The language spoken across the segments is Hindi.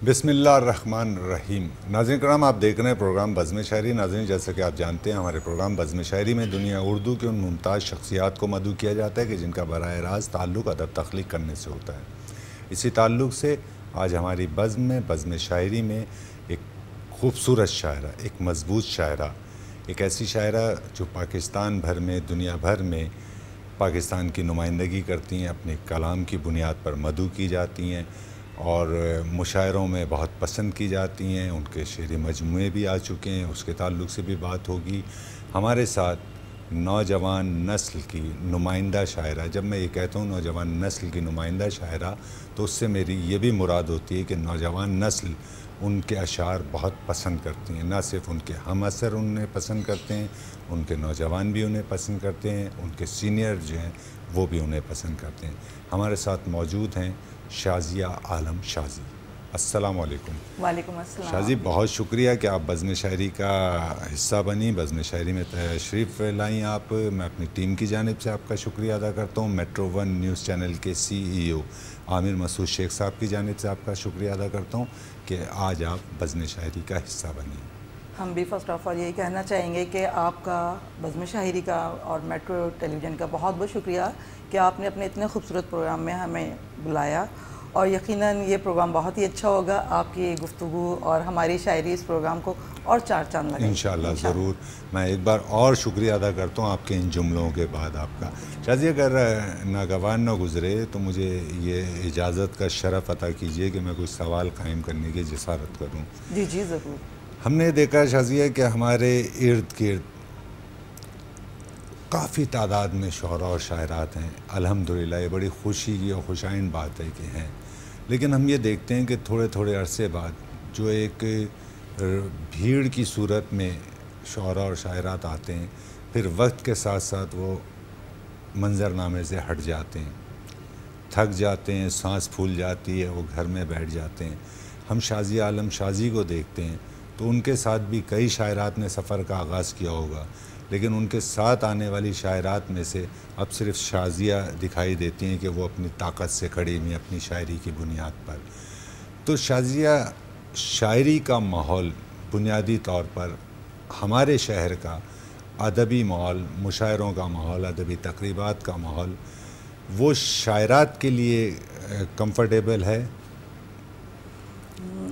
बिसमीम नाजिन कराम आप देख रहे हैं प्रोग्राम बज़म शायरी नाजिन जैसा कि आप जानते हैं, हमारे प्रोग्राम बज़म शायरी में दुनिया उर्दू के उन मुमताज़ शख्सियात को मदू किया जाता है कि जिनका बर रास्त ताल्लुक़ अदब तख्लीक करने से होता है। इसी ताल्लुक़ से आज हमारी बज़म में बज़म शायरी में एक खूबसूरत शायरा, एक मज़बूत शायरा, एक ऐसी शायरा जो पाकिस्तान भर में, दुनिया भर में पाकिस्तान की नुमाइंदगी करती हैं, अपने कलाम की बुनियाद पर मदू की जाती हैं। और मुशायरों में बहुत पसंद की जाती हैं, उनके शेर मजमू भी आ चुके हैं, उसके ताल्लुक से भी बात होगी। हमारे साथ नौजवान नस्ल की नुमाइंदा शायरा, जब मैं ये कहता हूँ नौजवान नस्ल की नुमाइंदा शायरा तो उससे मेरी ये भी मुराद होती है कि नौजवान नस्ल उनके अशार बहुत पसंद करती हैं। ना सिर्फ़ उनके हम असर उन्हें पसंद करते हैं, उनके नौजवान भी उन्हें पसंद करते हैं, उनके सीनियर जो हैं, वो भी उन्हें पसंद करते हैं। हमारे साथ मौजूद हैं शाजिया आलम शाजी। अस्सलाम वालेकुम वालेकुम अस्सलाम। शाजी बहुत शुक्रिया कि आप बज़म शायरी का हिस्सा बनी बज़म शायरी में तशरीफ़ लाई आप। मैं अपनी टीम की जानब से आपका शुक्रिया अदा करता हूँ। मेट्रो वन न्यूज़ चैनल के सीईओ आमिर मसूद शेख साहब की जानब से आपका शुक्रिया अदा करता हूँ कि आज आप बज़म शायरी का हिस्सा बनी। हम भी फ़र्स्ट ऑफ़ ऑल यही कहना चाहेंगे कि आपका बज़म शायरी का और मेट्रो टेलीविज़न का बहुत बहुत शुक्रिया कि आपने अपने इतने खूबसूरत प्रोग्राम में हमें बुलाया और यकीनन ये प्रोग्राम बहुत ही अच्छा होगा आपकी गुफ्तु और हमारी शायरी इस प्रोग्राम को और चार चाँद लगे इन ज़रूर। मैं एक बार और शुक्रिया अदा करता हूँ आपके इन जुमलों के बाद आपका। शाजी अगर नागवान न गुज़रे तो मुझे ये इजाज़त का शरफ़ अता कीजिए कि मैं कुछ सवाल कायम करने की जसारत करूँ। जी जी ज़रूर। हमने देखा शाजिया कि हमारे इर्द गिर्द काफ़ी तादाद में शरा और शायरात हैं। अल्हम्दुलिल्लाह, ये बड़ी खुशी की और खुशाइन बात है कि हैं। लेकिन हम ये देखते हैं कि थोड़े थोड़े अरसे बाद जो एक भीड़ की सूरत में शरा और शायरात आते हैं, फिर वक्त के साथ साथ वो मंजरनामे से हट जाते हैं। थक जाते हैं, सांस फूल जाती है, वो घर में बैठ जाते हैं। हम शाजी आलम शाजी को देखते हैं तो उनके साथ भी कई शायरात ने सफ़र का आगाज़ किया होगा। लेकिन उनके साथ आने वाली शायरात में से अब सिर्फ़ शाजिया दिखाई देती हैं कि वो अपनी ताकत से खड़ी हुई अपनी शायरी की बुनियाद पर। तो शाजिया, शायरी का माहौल बुनियादी तौर पर हमारे शहर का अदबी माहौल, मुशायरों का माहौल, अदबी तकरीबा का माहौल, वो शायरात के लिए कंफर्टेबल है?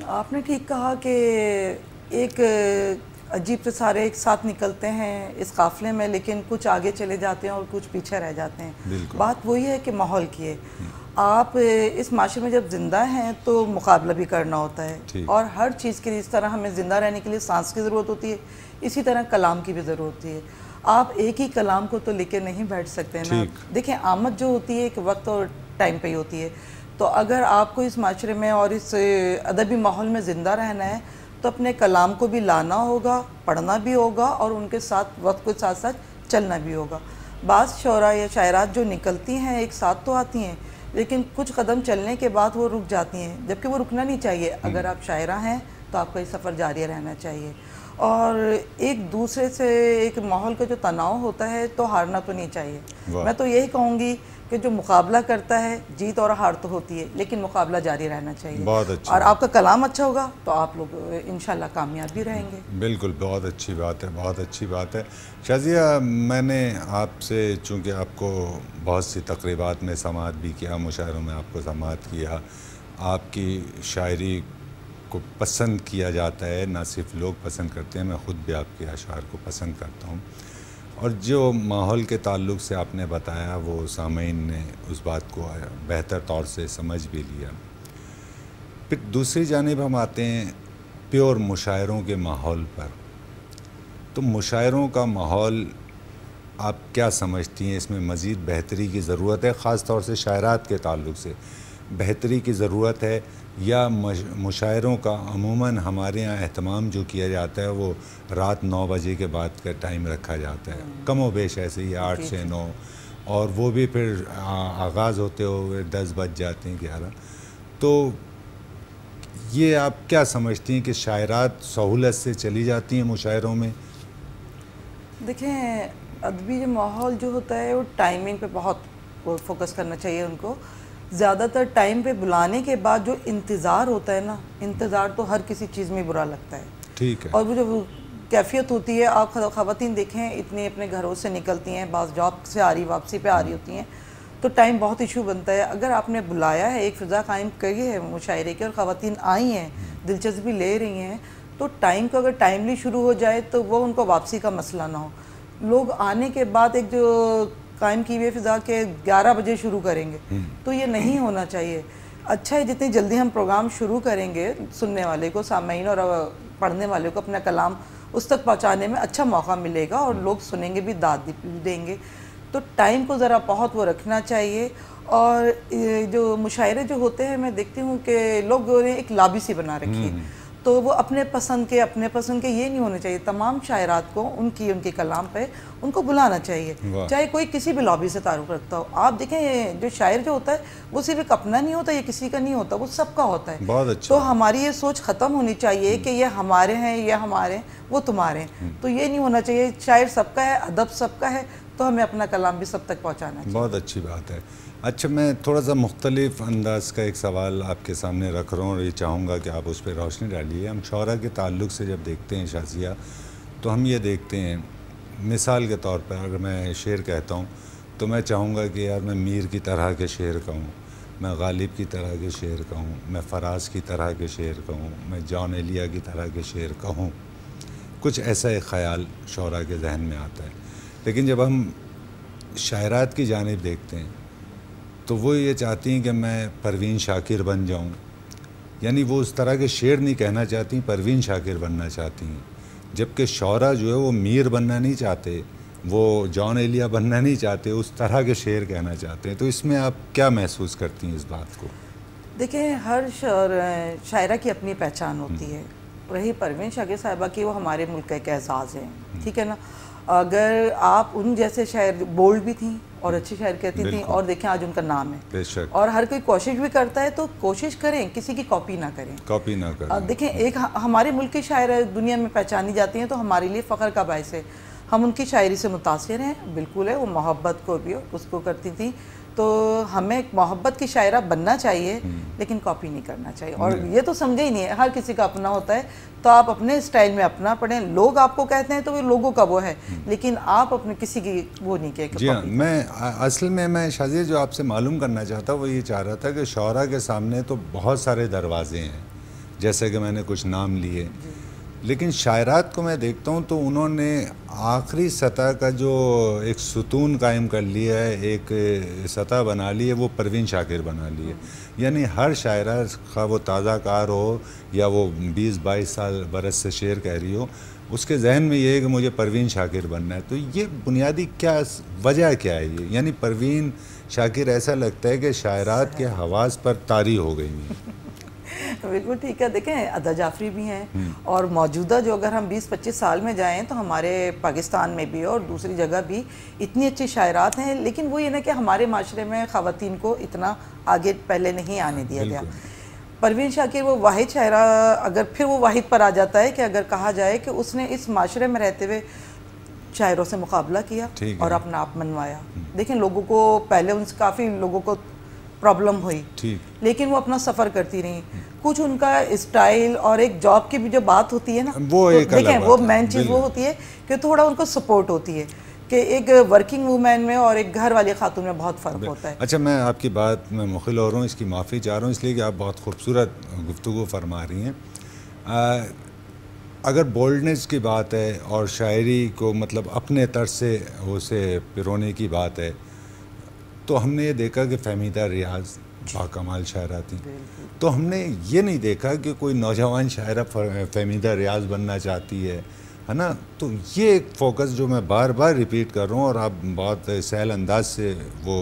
आपने ठीक कहा कि एक अजीब से सारे एक साथ निकलते हैं इस काफ़िले में लेकिन कुछ आगे चले जाते हैं और कुछ पीछे रह जाते हैं। बात वही है कि माहौल की है। आप इस माशरे में जब ज़िंदा हैं तो मुकाबला भी करना होता है। और हर चीज़ के लिए इस तरह हमें ज़िंदा रहने के लिए सांस की ज़रूरत होती है इसी तरह कलाम की भी ज़रूरत होती है। आप एक ही कलाम को तो लेके नहीं बैठ सकते ना। देखें आमद जो होती है एक वक्त और टाइम पे ही होती है। तो अगर आपको इस माशरे में और इस अदबी माहौल में ज़िंदा रहना है तो अपने कलाम को भी लाना होगा पढ़ना भी होगा और उनके साथ वक्त के साथ साथ चलना भी होगा। बाज़ शरा या शायरात जो निकलती हैं एक साथ तो आती हैं लेकिन कुछ कदम चलने के बाद वो रुक जाती हैं जबकि वो रुकना नहीं चाहिए। अगर आप शायरा हैं तो आपका ये सफ़र जारी रहना चाहिए। और एक दूसरे से एक माहौल का जो तनाव होता है तो हारना तो नहीं चाहिए। मैं तो यही कहूँगी कि जो मुकाबला करता है जीत और हार तो होती है लेकिन मुकाबला जारी रहना चाहिए। बहुत अच्छा और आपका कलाम अच्छा होगा तो आप लोग इन कामयाब भी रहेंगे। बिल्कुल बहुत अच्छी बात है बहुत अच्छी बात है। शाजिया मैंने आपसे चूँकि आपको बहुत सी तकरीबात में समात भी किया मुशायरों में आपको समात किया आपकी शायरी को पसंद किया जाता है ना सिर्फ़ लोग पसंद करते हैं मैं ख़ुद भी आपके अशार को पसंद करता हूँ। और जो माहौल के ताल्लुक से आपने बताया, वो सामीन ने उस बात को बेहतर तौर से समझ भी लिया। फिर दूसरी जानब हम आते हैं प्योर मुशायरों के माहौल पर। तो मुशायरों का माहौल आप क्या समझती हैं? इसमें मज़ीद बेहतरी की ज़रूरत है ख़ास तौर से शायरात के ताल्लुक से। बेहतरी की ज़रूरत है या मुशायरों का अमूमन हमारे यहाँ अहतमाम जो किया जाता है वो रात नौ बजे के बाद का टाइम रखा जाता है। कम व बेश ऐसे ही आठ से नौ। और वो भी फिर आगाज़ होते हुए दस बज जाते हैं ग्यारह। तो ये आप क्या समझती हैं कि शायरात सहूलत से चली जाती हैं मुशायरों में? देखें अदबी जो माहौल जो होता है वो टाइमिंग पे बहुत फोकस करना चाहिए उनको। ज़्यादातर टाइम पे बुलाने के बाद जो इंतज़ार होता है ना इंतज़ार तो हर किसी चीज़ में बुरा लगता है। ठीक है। और वो जो कैफियत होती है आप ख़वान देखें इतनी अपने घरों से निकलती हैं बाज़ जॉब से आ रही वापसी पे आ रही होती हैं तो टाइम बहुत इशू बनता है। अगर आपने बुलाया है एक फ़िज़ा कायम करी है मुशायरे की और ख़वान आई हैं दिलचस्पी ले रही हैं तो टाइम को अगर टाइमली शुरू हो जाए तो वो उनको वापसी का मसला ना हो। लोग आने के बाद एक जो कायम की हुई फ़िज़ा के 11 बजे शुरू करेंगे हम्म। तो ये नहीं होना चाहिए अच्छा है जितनी जल्दी हम प्रोग्राम शुरू करेंगे सुनने वाले को सामीन और पढ़ने वाले को अपना कलाम उस तक पहुँचाने में अच्छा मौका मिलेगा और लोग सुनेंगे भी दाद देंगे तो टाइम को ज़रा बहुत वो रखना चाहिए और जो मुशायरे जो होते हैं मैं देखती हूँ कि लोग एक लाबी सी बना रखी है हम्म। तो वो अपने पसंद के अपने पसंद के ये नहीं होने चाहिए। तमाम शायरात को उनकी उनके कलाम पे उनको बुलाना चाहिए। चाहे कोई किसी भी लॉबी से तारुफ रखता हो। आप देखें जो शायर जो होता है वो सिर्फ़ एक अपना नहीं होता ये किसी का नहीं होता वो सबका होता है। बहुत अच्छा। तो हमारी ये सोच ख़त्म होनी चाहिए कि ये हमारे हैं ये हमारे हैं वो तुम्हारे हैं। हम्म। तो ये नहीं होना चाहिए शायर सबका है अदब सबका है तो हमें अपना कलाम भी सब तक पहुँचाना बहुत अच्छी बात है। अच्छा मैं थोड़ा सा मुख्तलिफ़ अंदाज का एक सवाल आपके सामने रख रहा हूँ और ये चाहूँगा कि आप उस पर रोशनी डालिए। हम शरा के ताल्लुक से जब देखते हैं शाजिया तो हम ये देखते हैं, मिसाल के तौर पर अगर मैं शेर कहता हूँ तो मैं चाहूँगा कि यार मैं मीर की तरह के शेर कहूँ, मैं गालिब की तरह के शेर कहूँ, मैं फराज की तरह के शेर कहूँ, मैं जॉन एलिया की तरह के शेर कहूँ। कुछ ऐसा एक ख़्याल शरा के जहन में आता है। लेकिन जब हम शायरात की जानब देखते हैं तो वो ये चाहती हैं कि मैं परवीन शाकिर बन जाऊँ। यानी वो उस तरह के शेर नहीं कहना चाहती परवीन शाकिर बनना चाहती हैं। जबकि शौरा जो है वो मीर बनना नहीं चाहते वो जॉन एलिया बनना नहीं चाहते उस तरह के शेर कहना चाहते हैं। तो इसमें आप क्या महसूस करती हैं इस बात को? देखिए हर शायरा की अपनी पहचान होती हम्म। है। रही परवीन शाकिर साहिबा की वो हमारे मुल्क का एक एजाज़ है। हम्म। ठीक है ना? अगर आप उन जैसे शायर बोल्ड भी थी और अच्छे शायर कहती थी और देखें आज उनका नाम है। और हर कोई कोशिश भी करता है तो कोशिश करें किसी की कॉपी ना करें। कॉपी ना करें। देखें एक हमारे मुल्क के शायर दुनिया में पहचानी जाती हैं तो हमारे लिए फ़ख्र का बायस है। हम उनकी शायरी से मुतासर हैं बिल्कुल है वो मोहब्बत को भी उसको करती थी। तो हमें एक मोहब्बत की शायरा बनना चाहिए। लेकिन कॉपी नहीं करना चाहिए। और ये तो समझे ही नहीं है। हर किसी का अपना होता है। तो आप अपने स्टाइल में अपना पढ़ें। लोग आपको कहते हैं तो वो लोगों का वो है हम्म। लेकिन आप अपने किसी की वो नहीं कहे जी हाँ मैं असल में मैं शाजिर जो आपसे मालूम करना चाहता वो ये चाह रहा था कि शौरा के सामने तो बहुत सारे दरवाजे हैं। जैसे कि मैंने कुछ नाम लिए। लेकिन शायरात को मैं देखता हूँ तो उन्होंने आखिरी सतह का जो एक सुतून कायम कर लिया है, एक सतह बना ली है, वो परवीन शाकिर बना ली है। यानी हर शायरा खा वो ताज़ा कार हो या वो 20-22 साल बरस से शेर कह रही हो, उसके जहन में ये है कि मुझे परवीन शाकिर बनना है। तो ये बुनियादी क्या, वजह क्या है ये? यानी परवीन शाकिर ऐसा लगता है कि शायरात के हवास पर तारी हो गई हैं। बिल्कुल ठीक है। देखें अदा जाफरी भी हैं हम्म। और मौजूदा जो अगर हम 20-25 साल में जाएँ तो हमारे पाकिस्तान में भी और दूसरी जगह भी इतनी अच्छी शायरात हैं। लेकिन वो ये ना कि हमारे माशरे में ख़वान को इतना आगे पहले नहीं आने दिया गया। परवीन शाकिर वो वाहिद शायरा अगर फिर वो वाहिद पर आ जाता है कि अगर कहा जाए कि उसने इस माशरे में रहते हुए शायरों से मुकाबला किया और अपना आप मनवाया। हम्म। देखें लोगों को पहले उनसे काफ़ी लोगों को प्रॉब्लम हुई। लेकिन वो अपना सफ़र करती रही। कुछ उनका स्टाइल और एक जॉब की भी जो बात होती है ना वो तो एक देखें वो मेन चीज़ वो होती है कि थोड़ा उनको सपोर्ट होती है कि एक वर्किंग वूमेन में और एक घर वाली खातून में बहुत फ़र्क होता है। अच्छा मैं आपकी बात में मुखिल हो रहा हूँ इसकी माफ़ी चाह रहा हूँ इसलिए कि आप बहुत खूबसूरत गुफ्तु फरमा रही हैं। अगर बोल्डनेस की बात है और शायरी को मतलब अपने तर्ज से उसे पिरोने की बात है तो हमने ये देखा कि फहमीदा रियाज बाकमाल शायरा थी तो हमने ये नहीं देखा कि कोई नौजवान शायरा फहमीदा रियाज बनना चाहती है है ना? तो ये एक फोकस जो मैं बार बार रिपीट कर रहा हूँ और आप बहुत सहल अंदाज से वो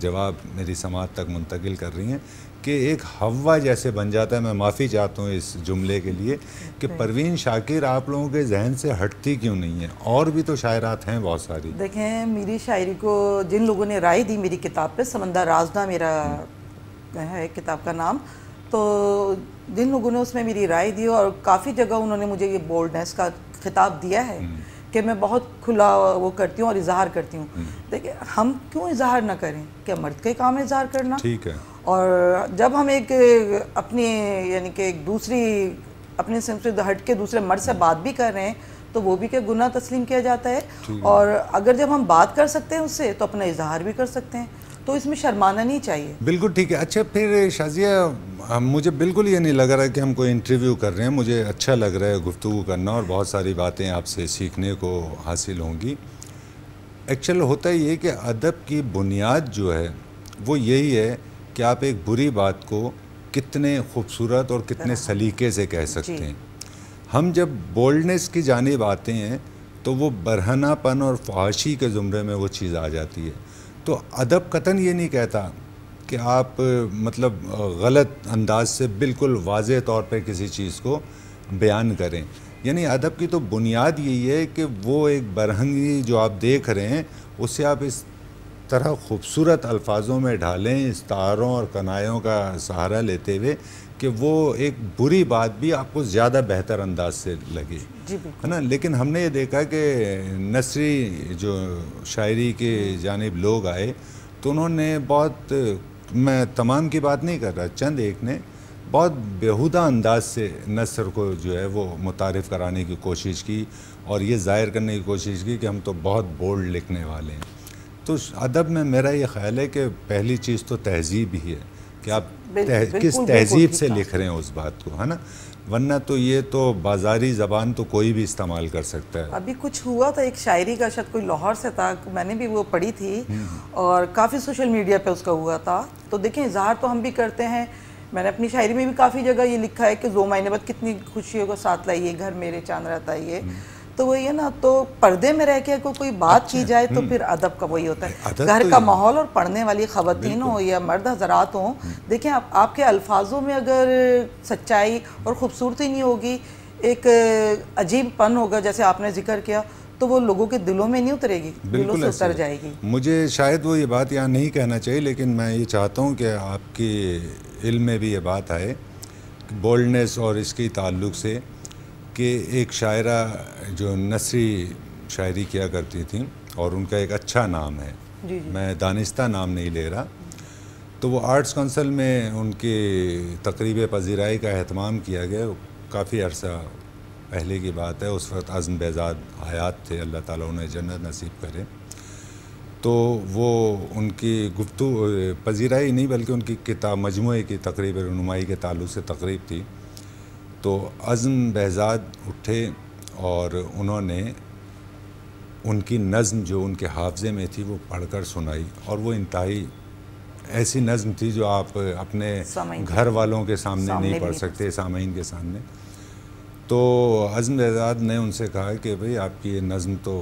जवाब मेरी समाज तक मुंतकिल कर रही हैं। कि एक हवा जैसे बन जाता है। मैं माफ़ी चाहता हूँ इस जुमले के लिए कि परवीन शाकिर आप लोगों के जहन से हटती क्यों नहीं है? और भी तो शायरात हैं बहुत सारी। देखें मेरी शायरी को जिन लोगों ने राय दी मेरी किताब पे समंदर राजना मेरा है किताब का नाम तो जिन लोगों ने उसमें मेरी राय दी और काफ़ी जगह उन्होंने मुझे ये बोल्डनेस का खिताब दिया है हम्म। कि मैं बहुत खुला वो करती हूँ और इजहार करती हूँ। हम्म। देखिए हम क्यों इजहार ना करें? क्या मर्द का काम है इजहार करना? ठीक है। और जब हम एक अपनी यानी कि एक दूसरी अपने से हट के दूसरे मर्द से बात भी कर रहे हैं तो वो भी क्या गुना तस्लीम किया जाता है? और अगर जब हम बात कर सकते हैं उससे तो अपना इजहार भी कर सकते हैं। तो इसमें शर्माना नहीं चाहिए। बिल्कुल ठीक है। अच्छा फिर शाजिया मुझे बिल्कुल ये नहीं लग रहा है कि हम कोई इंटरव्यू कर रहे हैं। मुझे अच्छा लग रहा है गुफ्तु करना और बहुत सारी बातें आपसे सीखने को हासिल होंगी। एक्चुअल होता ये कि अदब की बुनियाद जो है वो यही है कि आप एक बुरी बात को कितने खूबसूरत और कितने सलीके से कह सकते हैं। हम जब बोल्डनेस की जानब आते हैं तो वो बरहनापन और फहाशी के ज़ुमरे में वो चीज़ आ जाती है। तो अदब कतन ये नहीं कहता कि आप मतलब गलत अंदाज से बिल्कुल वाज तौर पर किसी चीज़ को बयान करें। यानी अदब की तो बुनियाद यही है कि वो एक बरहंगी जो आप देख रहे हैं उससे आप इस तरह खूबसूरत अल्फाजों में ढालें इस्तारों और कनायों का सहारा लेते हुए कि वो एक बुरी बात भी आपको ज़्यादा बेहतर अंदाज से लगे। है ना? लेकिन हमने ये देखा कि नसरी जो शायरी के जानब लोग आए तो उन्होंने बहुत मैं तमाम की बात नहीं कर रहा चंद एक ने बहुत बेहुदा अंदाज से नसर को जो है वो मुतारफ़ कराने की कोशिश की और ये ज़ाहिर करने की कोशिश की कि हम तो बहुत बोल्ड लिखने वाले हैं। तो अदब में मेरा ये ख्याल है कि पहली चीज़ तो तहजीब ही है कि आप तह, किस तहजीब से लिख रहे हैं उस बात को है ना? वरना तो ये तो बाजारी ज़बान तो कोई भी इस्तेमाल कर सकता है। अभी कुछ हुआ था एक शायरी का शायद कोई लाहौर से था मैंने भी वो पढ़ी थी हम्म। और काफ़ी सोशल मीडिया पे उसका हुआ था। तो देखें इजहार तो हम भी करते हैं। मैंने अपनी शायरी में भी काफ़ी जगह ये लिखा है कि दो महीने बाद कितनी खुशियों को साथ लाइए घर मेरे चाँद रहता है ये। हम्म। तो वही है ना तो पर्दे में रह के को कोई बात अच्छा, की जाए तो हम्म। फिर अदब का वही होता है। घर तो का माहौल और पढ़ने वाली खवतिन हो या मर्द हजरात हों हम्म। देखें आप आपके अल्फाजों में अगर सच्चाई और ख़ूबसूरती नहीं होगी एक अजीब पन होगा जैसे आपने ज़िक्र किया तो वो लोगों के दिलों में नहीं उतरेगी दिलों से उतर जाएगी। मुझे शायद वो ये बात यहाँ नहीं कहना चाहिए लेकिन मैं ये चाहता हूँ कि आपके इल्म में भी ये बात आए बोल्डनेस और इसके ताल्लुक से। कि एक शायरा जो नसरी शायरी किया करती थी और उनका एक अच्छा नाम है। जी जी। मैं दानिस्ता नाम नहीं ले रहा। तो वो आर्ट्स काउंसिल में उनकी तकरीब पजीराई का अहतमाम किया गया। काफ़ी अर्सा पहले की बात है। उस वक्त आज़म बेजाद हयात थे। अल्लाह ताला उन्हें जन्नत नसीब करे। तो वो उनकी गुफ्तु पजीराई नहीं बल्कि उनकी किताब मजमू की तकरीब रनुमाई के ताल्लुक से तकरीब थी। तो अज़म बहजाद उठे और उन्होंने उनकी नज़म जो उनके हाफजे में थी वो पढ़कर सुनाई और वो इंतहाई ऐसी नज़म थी जो आप अपने घर वालों के सामने, सामने नहीं पढ़ सकते सामीन के सामने। तो अज़म बहजाद ने उनसे कहा कि भाई आपकी ये नज़म तो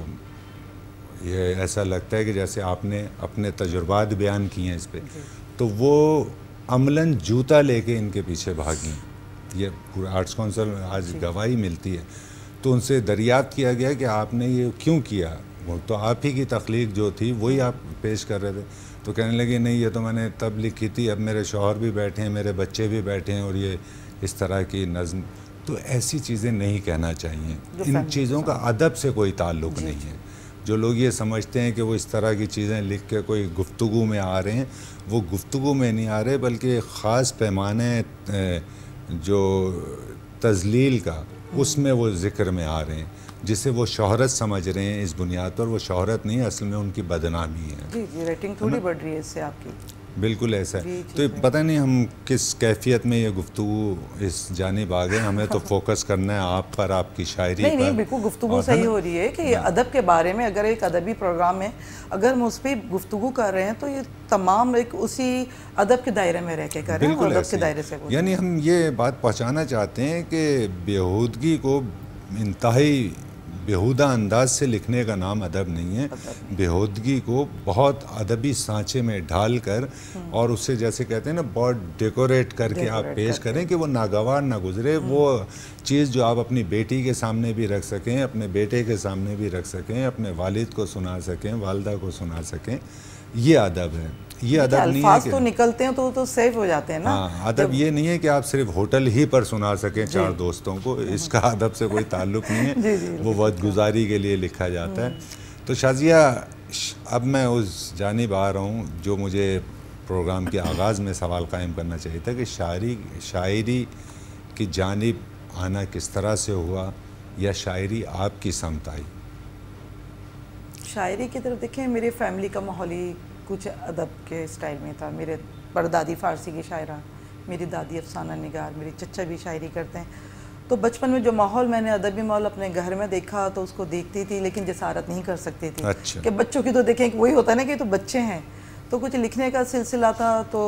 ये ऐसा लगता है कि जैसे आपने अपने तजुर्बात बयान किए हैं इस पर तो वो अमलन जूता लेके इनके पीछे भागी। ये पूरा आर्ट्स काउंसिल आज गवाही मिलती है। तो उनसे दरियाफ्त किया गया कि आपने ये क्यों किया? तो आप ही की तख्लीक जो थी वही आप पेश कर रहे थे। तो कहने लगे नहीं ये तो मैंने तब लिखी थी अब मेरे शोहर भी बैठे हैं मेरे बच्चे भी बैठे हैं और ये इस तरह की नज़म तो ऐसी चीज़ें नहीं कहना चाहिए। इन चीज़ों का अदब से कोई ताल्लुक़ नहीं है। जो लोग ये समझते हैं कि वो इस तरह की चीज़ें लिख के कोई गुफ्तु में आ रहे हैं वो गुफ्तु में नहीं आ रहे बल्कि ख़ास पैमाने जो तजलील का उसमें वो ज़िक्र में आ रहे हैं जिसे वो शोहरत समझ रहे हैं इस बुनियाद पर। वो शोहरत नहीं असल में उनकी बदनामी है। जी जी रेटिंग थोड़ी बढ़ रही है इससे आपकी। बिल्कुल ऐसा है। तो पता नहीं हम किस कैफियत में ये गुफ्तु इस जानब आ गए हमें तो फोकस करना है आप पर आपकी शायरी नहीं, पर। नहीं बिल्कुल गुफ्तु सही हो रही है कि हाँ। अदब के बारे में अगर एक अदबी प्रोग्राम है अगर हम उस पर गुफ्तु कर रहे हैं तो ये तमाम एक उसी अदब के दायरे में रह के कर रहे हैं अदब के दायरे से यानी हम ये बात पहुँचाना चाहते हैं कि बेहूदगी को इंतहाई बेहुदा अंदाज से लिखने का नाम अदब नहीं है। बेहूदगी को बहुत अदबी सांचे में ढाल कर हम्म। और उससे जैसे कहते हैं ना बहुत डेकोरेट करके आप पेश करें कि वो नागवार ना गुजरे। हम्म। वो चीज़ जो आप अपनी बेटी के सामने भी रख सकें अपने बेटे के सामने भी रख सकें अपने वालिद को सुना सकें वालदा को सुना सकें ये अदब है। ये अदब नहीं है तो निकलते हैं तो तो सेफ़ हो जाते हैं ना। हाँ अदब ये नहीं है कि आप सिर्फ़ होटल ही पर सुना सकें चार दोस्तों को इसका अदब से कोई ताल्लुक नहीं है। जी, जी, वो वक्त गुजारी के लिए लिखा जाता है। हम्म। तो शाजिया अब मैं उस जानब आ रहा हूँ जो मुझे प्रोग्राम के आगाज़ में सवाल कायम करना चाहिए था कि शायरी शायरी की जानब आना किस तरह से हुआ या शायरी आपकी समत आई शायरी की तरफ़ देखें मेरे फैमिली का माहौल ही कुछ अदब के स्टाइल में था। मेरे परदादी फ़ारसी की शायरा मेरी दादी अफसाना निगार मेरी चचा भी शायरी करते हैं। तो बचपन में जो माहौल मैंने अदबी माहौल अपने घर में देखा तो उसको देखती थी लेकिन जसारत नहीं कर सकती थी। अच्छा। कि बच्चों की तो देखें वही होता है ना कि तो बच्चे हैं। तो कुछ लिखने का सिलसिला था तो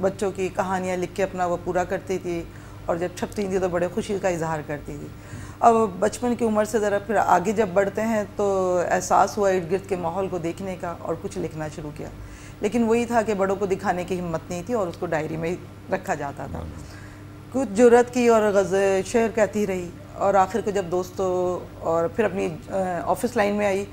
बच्चों की कहानियाँ लिख के अपना वो पूरा करती थी और जब छपती थी तो बड़े खुशी का इजहार करती थी। अब बचपन की उम्र से ज़रा फिर आगे जब बढ़ते हैं तो एहसास हुआ इर्द गिर्द के माहौल को देखने का और कुछ लिखना शुरू किया। लेकिन वही था कि बड़ों को दिखाने की हिम्मत नहीं थी और उसको डायरी में रखा जाता था। कुछ ज़रूरत की और गज़ शेर कहती रही और आखिर को जब दोस्तों और फिर अपनी ऑफ़िस लाइन में आई,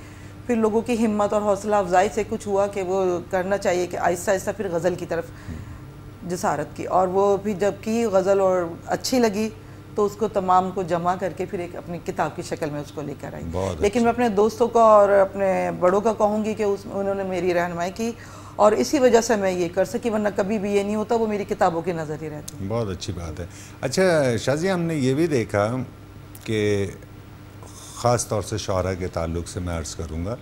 फिर लोगों की हिम्मत और हौसला अफजाई से कुछ हुआ कि वो करना चाहिए कि आहिस्ता आहिस्ता फिर गज़ल की तरफ़ जसारत की। और वो भी जब की गज़ल और अच्छी लगी तो उसको तमाम को जमा करके फिर एक अपनी किताब की शक्ल में उसको लेकर आई। लेकिन मैं अपने दोस्तों का और अपने बड़ों का कहूँगी कि उस उन्होंने मेरी रहनमाई की और इसी वजह से मैं ये कर सकी वरना कभी भी ये नहीं होता वो मेरी किताबों की नज़र ही रहती बहुत अच्छी बात है। अच्छा शाजिया हमने ये भी देखा कि ख़ास तौर से शरा के ताल्लुक से मैं अर्ज़ करूँगा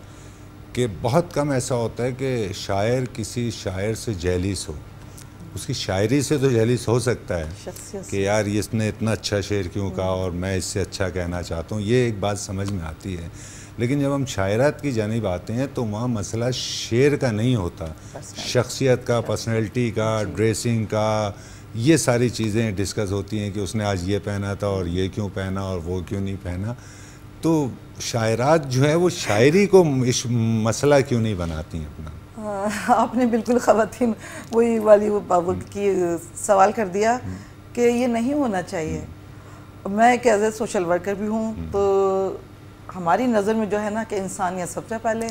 कि बहुत कम ऐसा होता है कि शायर किसी शायर से जैलिस हो। उसकी शायरी से तो जैलिस हो सकता है कि यार इसने इतना अच्छा शेर क्यों कहा और मैं इससे अच्छा कहना चाहता हूँ ये एक बात समझ में आती है। लेकिन जब हम शायरात की जानब आते हैं तो वहाँ मसला शेर का नहीं होता। शख्सियत का पर्सनैलिटी का ड्रेसिंग का ये सारी चीज़ें डिस्कस होती हैं कि उसने आज ये पहना था और ये क्यों पहना और वो क्यों नहीं पहना। तो शायरात जो है वो शायरी को इस मसला क्यों नहीं बनाती हैं अपना? आपने बिल्कुल ख़वान वही वाली वो की सवाल कर दिया कि ये नहीं होना चाहिए। मैं एक एज ए सोशल वर्कर भी हूँ हम्म। तो हमारी नज़र में जो है ना कि इंसानियत सबसे पहले।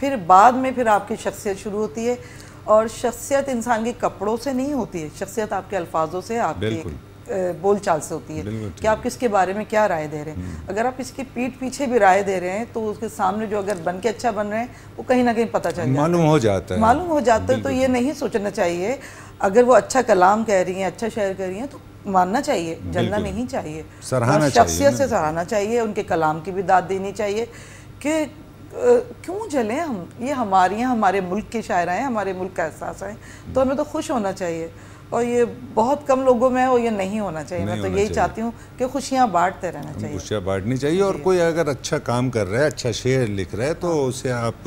फिर बाद में फिर आपकी शख्सियत शुरू होती है और शख्सियत इंसान के कपड़ों से नहीं होती है शख्सियत आपके अल्फाजों से आपके बोल चाल से होती है कि आप किसके बारे में क्या राय दे रहे हैं। हम्म। अगर आप इसके पीठ पीछे भी राय दे रहे हैं तो उसके सामने जो अगर बन के अच्छा बन रहे हैं वो कहीं ना कहीं पता चल मालूम हो। जाता है। मालूम हो जाता है तो ये नहीं सोचना चाहिए अगर वो अच्छा कलाम कह रही हैं अच्छा शेयर कर रही हैं तो मानना चाहिए जलना नहीं चाहिए। सराहना शख्सियत से सराहना चाहिए उनके कलाम की भी दाद देनी चाहिए कि क्यों जलें हम? ये हमारी हैं हमारे मुल्क के शायर हैं हमारे मुल्क का एहसास है तो हमें तो खुश होना चाहिए। और ये बहुत कम लोगों में है और ये नहीं होना चाहिए। नहीं मैं तो यही चाहती हूँ कि खुशियाँ बांटते रहना चाहिए। खुशियाँ बांटनी चाहिए और कोई अगर अच्छा काम कर रहा है अच्छा शेर लिख रहा है तो हाँ। उसे आप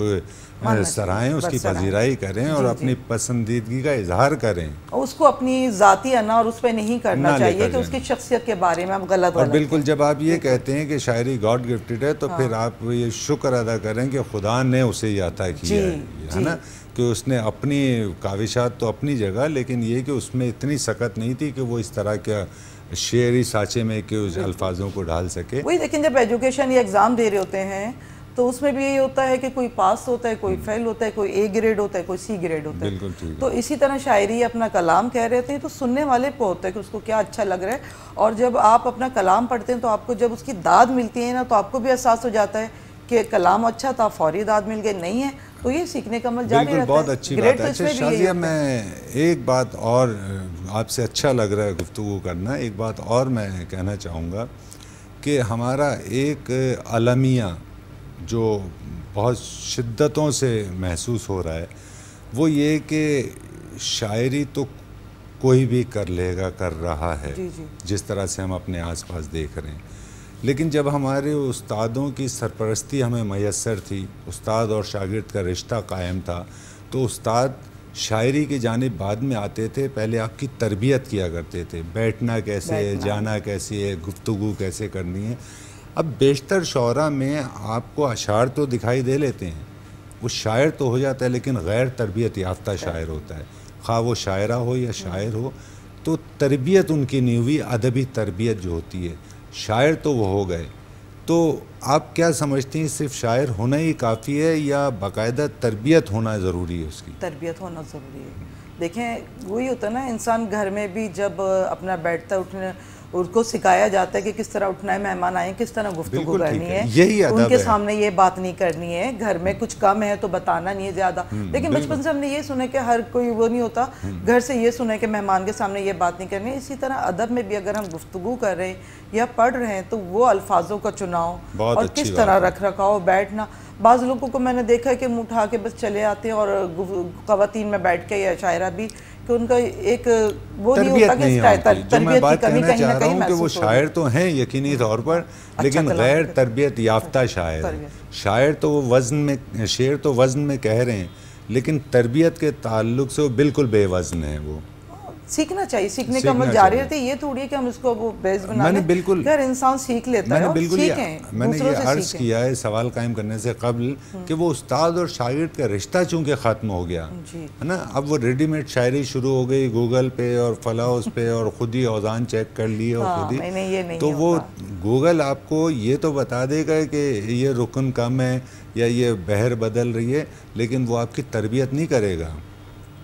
सराहें उसकी पजीराई करें और अपनी पसंदीदगी का इजहार करें। और उसको अपनी ज़ाती अना और उस पर नहीं करना चाहिए कि उसकी शख्सियत के बारे में आप गलत और बिल्कुल जब आप ये कहते हैं कि शायरी गॉड गिफ्टेड है तो हाँ। फिर आप ये शुक्र अदा करें कि खुदा ने उसे याता किया है ना? कि उसने अपनी काविशात तो अपनी जगह लेकिन ये कि उसमें इतनी सख्त नहीं थी कि वो इस तरह का शेरी साँचे में कि उस अल्फाजों को ढाल सके। वही लेकिन जब एजुकेशन या एग्ज़ाम दे रहे होते हैं तो उसमें भी यही होता है कि कोई पास होता है कोई फेल हम्म। होता है कोई ए ग्रेड होता है कोई सी ग्रेड होता है। तो इसी तरह शायरी अपना कलाम कह रहे थे तो सुनने वाले पे होता है कि उसको क्या अच्छा लग रहा है। और जब आप अपना कलाम पढ़ते हैं तो आपको जब उसकी दाद मिलती है ना तो आपको भी एहसास हो जाता है कि कलाम अच्छा था फौरी दाद मिल गई नहीं है तो ये सीखने का अमल जारी रहता बहुत अच्छी बात है। अच्छा शाजिया मैं एक बात और आपसे अच्छा लग रहा है गुफ्तु करना। एक बात और मैं कहना चाहूँगा कि हमारा एक अलमिया जो बहुत शिद्दतों से महसूस हो रहा है वो ये कि शायरी तो कोई भी कर लेगा कर रहा है। जी जी। जिस तरह से हम अपने आसपास देख रहे हैं। लेकिन जब हमारे उस्तादों की सरपरस्ती हमें मैसर थी उस्ताद और शागिर्द का रिश्ता कायम था तो उस्ताद शायरी की जानब बाद में आते थे पहले आपकी तरबियत किया करते थे बैठना कैसे है जाना कैसे है गुफ्तु कैसे करनी है। अब बेशतर शरा में आपको अशार तो दिखाई दे लेते हैं वो शायर तो हो जाता है लेकिन गैर तरबियत याफ्ता शायर होता है। खा वो शायरा हो या शायर हो तो तरबियत उनकी नहीं हुई अदबी तरबियत जो होती है शायर तो वो हो गए। तो आप क्या समझती हैं, सिर्फ़ शायर होना ही काफ़ी है या बाकायदा तरबियत होना ज़रूरी है उसकी? तरबियत होना ज़रूरी है। देखें, वही होता है ना, इंसान घर में भी जब अपना बैठता उठने उसको सिखाया जाता है कि किस तरह उठना है मेहमान आए किस तरह गुफ्तु करनी है। यही उनके है। सामने ये बात नहीं करनी है घर में कुछ कम है तो बताना नहीं है ज़्यादा। हम्म, लेकिन बचपन से हमने ये सुना कि हर कोई वो नहीं होता हम्म। घर से ये सुना कि मेहमान के सामने ये बात नहीं करनी। इसी तरह अदब में भी अगर हम गुफ्तु कर रहे हैं या पढ़ रहे हैं तो वो अल्फाजों का चुनाव और किस तरह रख रखाव बैठना। बाज़ लोगों को मैंने देखा है कि मुँह उठा के बस चले आते हैं और खवतिन में बैठ के या शायरा भी कि उनका एक वो नहीं होता कि तरबियत की कमी कहीं ना कहीं कि वो शायर तो हैं यकीनी तौर पर अच्छा लेकिन गैर तरबियत याफ्ता शायर शायर तो वो वज़न में शेर तो वज़न में कह रहे हैं लेकिन तरबियत के ताल्लुक से वो बिल्कुल बेवज़न है वो। सीखना चाहिए सीखने का अमल जारी रहते ये थोड़ी है कि हम इसको वो बेस बना मैंने बिल्कुल यार इंसान सीख लेता मैंने है बिल्कुल मैंने ये अर्ज़ किया है सवाल कायम करने से कबल हम्म। कि वो उस्ताद और शागिर्द का रिश्ता चूँकि ख़त्म हो गया है ना? अब वो रेडीमेड शायरी शुरू हो गई गूगल पे और फला उस पे और खुद ही औजान चेक कर लिए और हाँ, खुद ही तो वो गूगल आपको ये तो बता देगा कि ये रुकन कम है या ये बहर बदल रही है लेकिन वो आपकी तरबियत नहीं करेगा।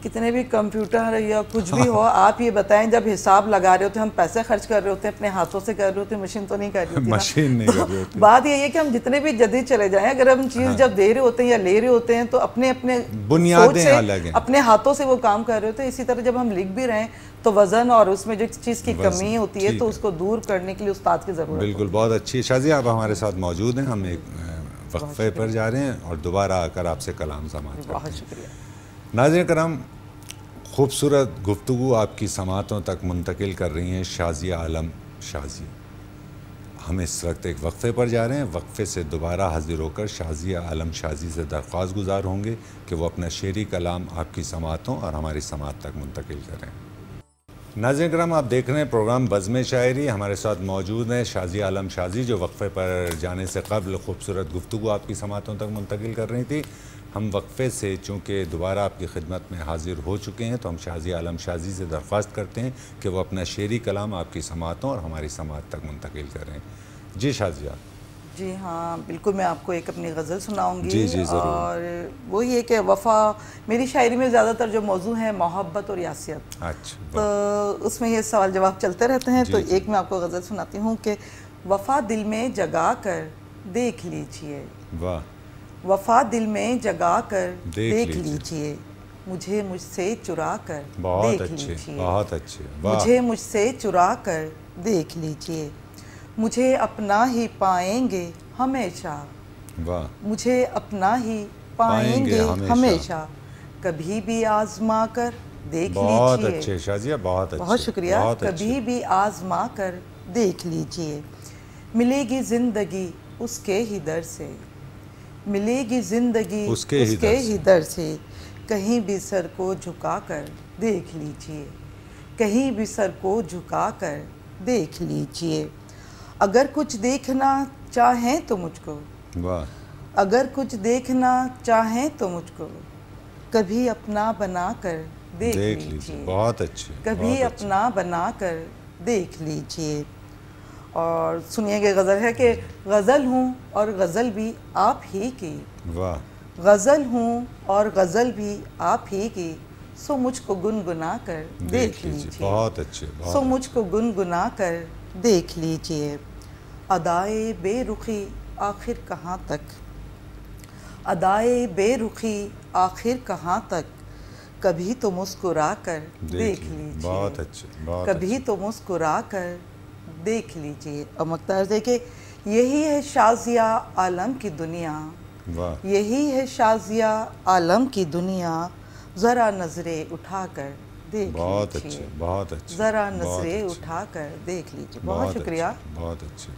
कितने भी कंप्यूटर या कुछ भी हो आप ये बताएँ जब हिसाब लगा रहे होते हम पैसे खर्च कर रहे होते हैं अपने हाथों से कर रहे होते मशीन तो नहीं कर रही मशीन नहीं कर रही होती। बात ये है कि हम जितने भी जदीद चले जाएँ अगर हम चीज़ हाँ। जब दे रहे होते हैं या ले रहे होते हैं तो अपने अपने बुनियादें अलग हैं अपने हाथों से वो काम कर रहे होते हैं। इसी तरह जब हम लिख भी रहे हैं तो वज़न और उसमें जो चीज़ की कमी होती है तो उसको दूर करने के लिए उस्ताद की ज़रूरत बिल्कुल बहुत अच्छी। शाजी आप हमारे साथ मौजूद हैं हम एक वक्फे पर जा रहे हैं और दोबारा आकर आपसे कलाम समाज बहुत शुक्रिया। नाजिर करम खूबसूरत गुफ्तु आपकी समातों तक मुंतकिल कर रही हैं शाजिया आलम शाजी। हम इस वक्त एक वक्फ़े पर जा रहे हैं। वक्फ़े से दोबारा हाजिर होकर शाजिया आलम शाजी से दरख्वास्त गुजार होंगे कि वो अपना शेरी कलाम आपकी समातों और हमारी समात तक मुंतकिल करें। नाजिन करम, आप देख रहे हैं प्रोग्राम बज़म शायरी हमारे साथ मौजूद हैं। शाजी आलम शाजी जो वक्फ़े पर जाने से कबल खूबसूरत गुफ्तु आपकी समातों तक मुंतकिल कर रही थी। हम वक्फ़े से चूँकि दोबारा आपकी खिदमत में हाजिर हो चुके हैं तो हम शाजी आलम शाजी से दरख्वास्त करते हैं कि वो अपना शेरी कलाम आपकी समातों और हमारी समात तक मुंतकिल करें। जी शाजिया जी हाँ बिल्कुल मैं आपको एक अपनी गज़ल सुनाऊँगी जी जी और वो ये कि वफ़ा मेरी शायरी में ज़्यादातर जो मौजू है मोहब्बत और यासियत। अच्छा तो उसमें ये सवाल जवाब चलते रहते हैं तो एक मैं आपको गज़ल सुनाती हूँ कि वफ़ा दिल में जगा कर देख लीजिए। वाह। वफा दिल में जगा कर देख, देख लीजिए। मुझे मुझसे चुरा कर देख लीजिए। बहुत अच्छे। मुझे मुझसे चुरा कर देख लीजिए। मुझे अपना ही पाएँगे हमेशा। वाह। मुझे अपना ही पाएँगे, पाएँगे हमेशा। कभी भी आजमा कर देख बहुत लीजिए। अच्छे शाजिया बहुत अच्छे बहुत शुक्रिया। बहुत कभी भी आजमा कर देख लीजिए। मिलेगी ज़िंदगी उसके ही दर से। मिलेगी ज़िंदगी उसके, उसके ही दर से। कहीं भी सर को झुका कर देख लीजिए। कहीं भी सर को झुका कर देख लीजिए। अगर कुछ देखना चाहें तो मुझको। वाह। अगर कुछ देखना चाहें तो मुझको। कभी अपना बना कर देख, देख लीजिए। बहुत अच्छे कभी बहुत अपना बना कर देख लीजिए। और सुनिए कि गज़ल है कि गज़ल हूँ और गज़ल भी आप ही की। वाह। गज़ल हूँ और गज़ल भी आप ही की। सो मुझको गुनगुना कर देख लीजिए बहुत अच्छे बहुत सो मुझको गुनगुना कर देख लीजिए। अदाए बेरुखी आखिर कहाँ तक? अदाए बेरुखी आखिर कहाँ तक? कभी तो मुस्कुरा कर देख लीजिए। बहुत अच्छे बहुत कभी अच्छे। तो मुस्कुरा कर देख लीजिए। और मख्तार देखे यही है शाजिया आलम की दुनिया। यही है शाजिया आलम की दुनिया। ज़रा नज़रें उठाकर देख बहुत अच्छे बहुत अच्छे ज़रा नज़रें उठाकर देख लीजिए। बहुत शुक्रिया। बहुत अच्छे।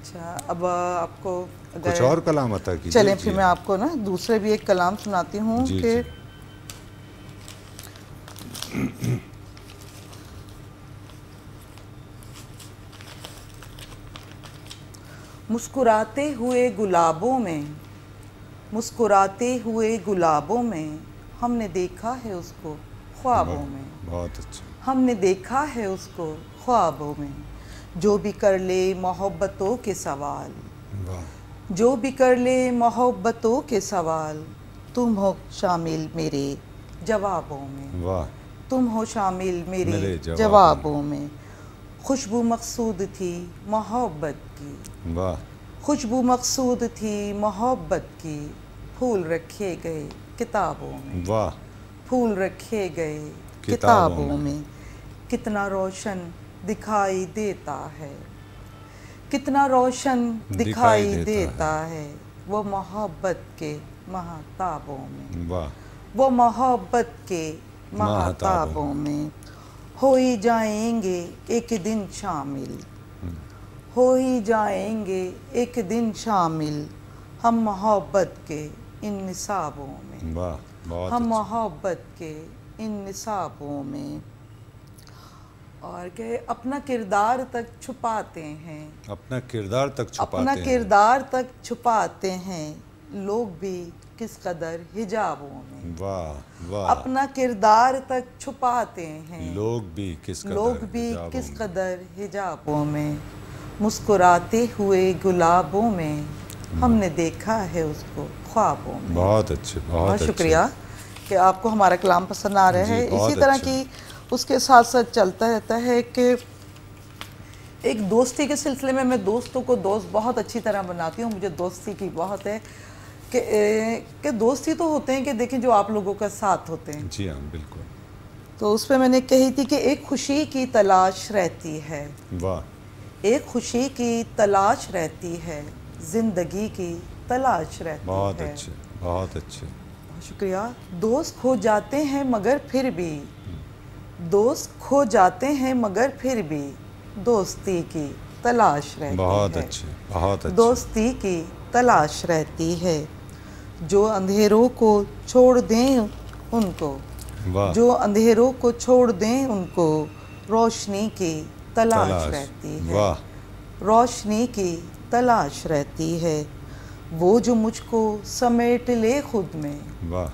अच्छा अब आपको अगर कुछ और कलाम आता कीजिए। चलें फिर मैं आपको ना दूसरे भी एक कलाम सुनाती हूँ कि मुस्कुराते हुए गुलाबों में मुस्कुराते हुए गुलाबों में हमने देखा है उसको ख्वाबों में। बहुत अच्छा। हमने देखा है उसको ख्वाबों में। जो भी कर ले मोहब्बतों के सवाल जो भी कर ले मोहब्बतों के सवाल तुम हो शामिल मेरे जवाबों में। वाह। तुम हो शामिल मेरे, मेरे जवाबों में। खुशबू मकसूद थी मोहब्बत की। वाह। खुशबू मकसूद थी मोहब्बत की। फूल रखे गए किताबों में। वाह। फूल रखे गए किताबों किताबों में। कितना रोशन दिखाई देता है। कितना रोशन दिखाई दिखाई देता देता है वो मोहब्बत के महाताबों में। वाह। वो मोहब्बत के महाताबों। में। हो ही जाएँगे एक दिन शामिल। हो ही जाएँगे एक दिन शामिल हम मोहब्बत के इन निसाबों में। बहुत हम अच्छा। मोहब्बत के इन निसाबों में। और के अपना किरदार तक छुपाते हैं। अपना किरदार तक छुपाते अपना किरदार तक छुपाते हैं। लोग भी किस कदर हिजाबों में। वाह वाह। अपना किरदार तक छुपाते हैं। लोग भी किस कदर लोग भी किस कदर हिजाबों में। मुस्कुराते हुए गुलाबों में। हमने देखा है उसको ख्वाबों में। बहुत अच्छे बहुत बहुत शुक्रिया कि आपको हमारा कलाम पसंद आ रहा है। इसी तरह। की उसके साथ साथ चलता रहता है कि एक दोस्ती के सिलसिले में मैं दोस्तों को दोस्त बहुत अच्छी तरह बनाती हूँ। मुझे दोस्ती की बहुत है। कि कि दोस्ती तो होते हैं कि देखें जो आप लोगों का साथ होते हैं। जी हाँ बिल्कुल। तो उस पर मैंने कही थी कि एक खुशी की तलाश रहती है। वाह। एक खुशी की तलाश रहती है ज़िंदगी की तलाश रहती बहुत है अच्छे बहुत अच्छे। बहुत शुक्रिया। दोस्त खो जाते हैं मगर फिर भी। दोस्त खो जाते हैं मगर फिर भी। दोस्ती की तलाश रहती बहुत है। अच्छे बहुत अच्छे। दोस्ती की तलाश रहती है। जो अंधेरों को छोड़ दें उनको जो अंधेरों को छोड़ दें उनको रोशनी की तलाश, तलाश रहती है। रोशनी की तलाश रहती है। वो जो मुझको समेट ले खुद में वाह।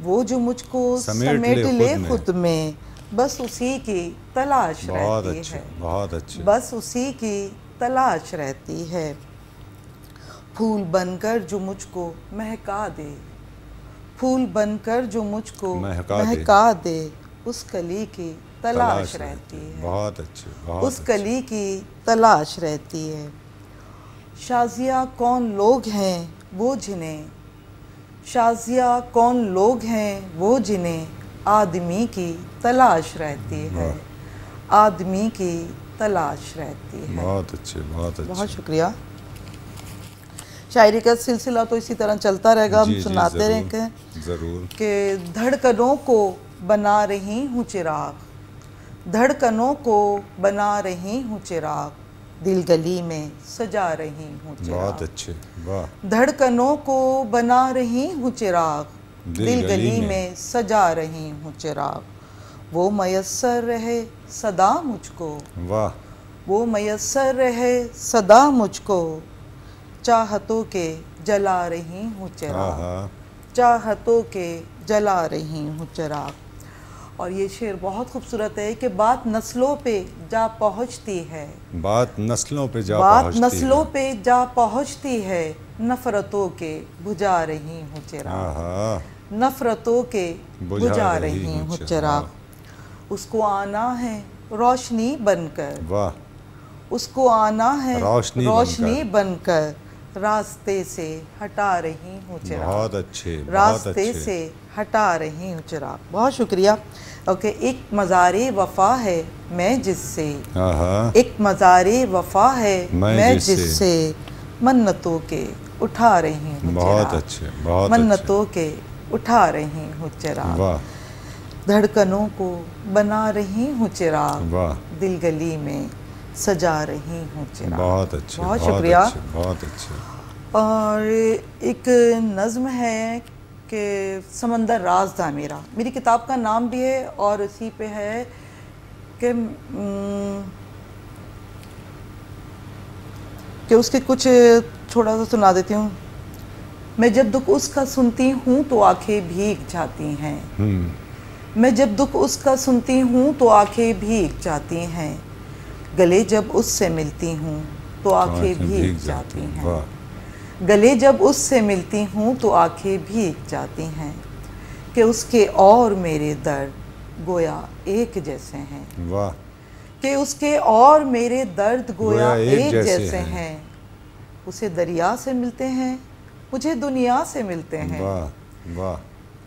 वो जो मुझको समेट समेट, ले ले, खुद में। खुद में बस उसी की तलाश रहती अच्छे है। बहुत अच्छे। बस उसी की तलाश रहती है। फूल बनकर जो मुझको महका दे। फूल बनकर जो मुझको महका दे। महका दे दे उस कली की तलाश रहती है। बहुत अच्छे बहुत उस अच्छे। कली की तलाश रहती है। शाजिया कौन लोग हैं वो जिन्हें? शाजिया कौन लोग हैं वो जिन्हें आदमी की तलाश रहती है। आदमी की तलाश रहती है। बहुत अच्छे बहुत अच्छे। बहुत शुक्रिया। शायरी का सिलसिला तो इसी तरह चलता रहेगा हम सुनाते रहेंगे ज़रूर। कि धड़कनों को बना रही हूँ चिराग धड़कनों को बना रही हूँ चिराग दिल गली में सजा रही हूँ बहुत अच्छे वाह। धड़कनों को बना रही हूँ चिराग दिल गली में। में सजा रही हूँ चिराग। वो मयसर रहे सदा मुझको वाह। वो मयसर रहे सदा मुझको चाहतों के जला रही हूँ चिराग। चाहतों के जला रही हूँ चिराग। और ये शेर बहुत खूबसूरत है कि बात नस्लों पे जा पहुँचती है। बात नस्लों पे जा बात पहुँचती नस्लों है। पे जा पहुँचती है नफरतों के बुझा रही हूँ चिराग। नफरतों के बुझा रही हूँ चिराग। उसको आना है रोशनी बनकर। वाह। उसको आना है रोशनी बनकर। रास्ते से हटा रही हूँ चिराग। बहुत अच्छे बहुत रास्ते अच्छे। से हटा रही हूँ चिराग। बहुत शुक्रिया। ओके एक मज़ारे वफा है मैं जिससे। एक मज़ारे वफा है मैं मैं, जिससे। जिससे मन्नतों के उठा रही हूँ बहुत अच्छे बहुत मन्नतों के उठा रही हूँ चिराग। धड़कनों को बना रही हूँ चिराग। दिल गली में सजा रही हूँ बहुत अच्छे बहुत शुक्रिया। बहुत अच्छे। और एक नज़म है कि समंदर राज था मेरा। मेरी किताब का नाम भी है और इसी पे है कि कि उसके कुछ थोड़ा सा सुना देती हूँ। मैं जब दुख उसका सुनती हूँ तो आँखें भीग जाती हैं। हम्म। मैं जब दुख उसका सुनती हूँ तो आँखें भीग जाती हैं। गले जब उससे मिलती हूँ तो आँखें भीग जाती हैं गले जब उससे मिलती हूँ तो आँखें भीग जाती हैं कि उसके और मेरे दर्द गोया एक जैसे हैं। वाह। कि उसके और मेरे दर्द गोया एक, एक जैसे, जैसे हैं। हैं। उसे दरिया से मिलते हैं मुझे दुनिया से मिलते हैं। वाह वाह।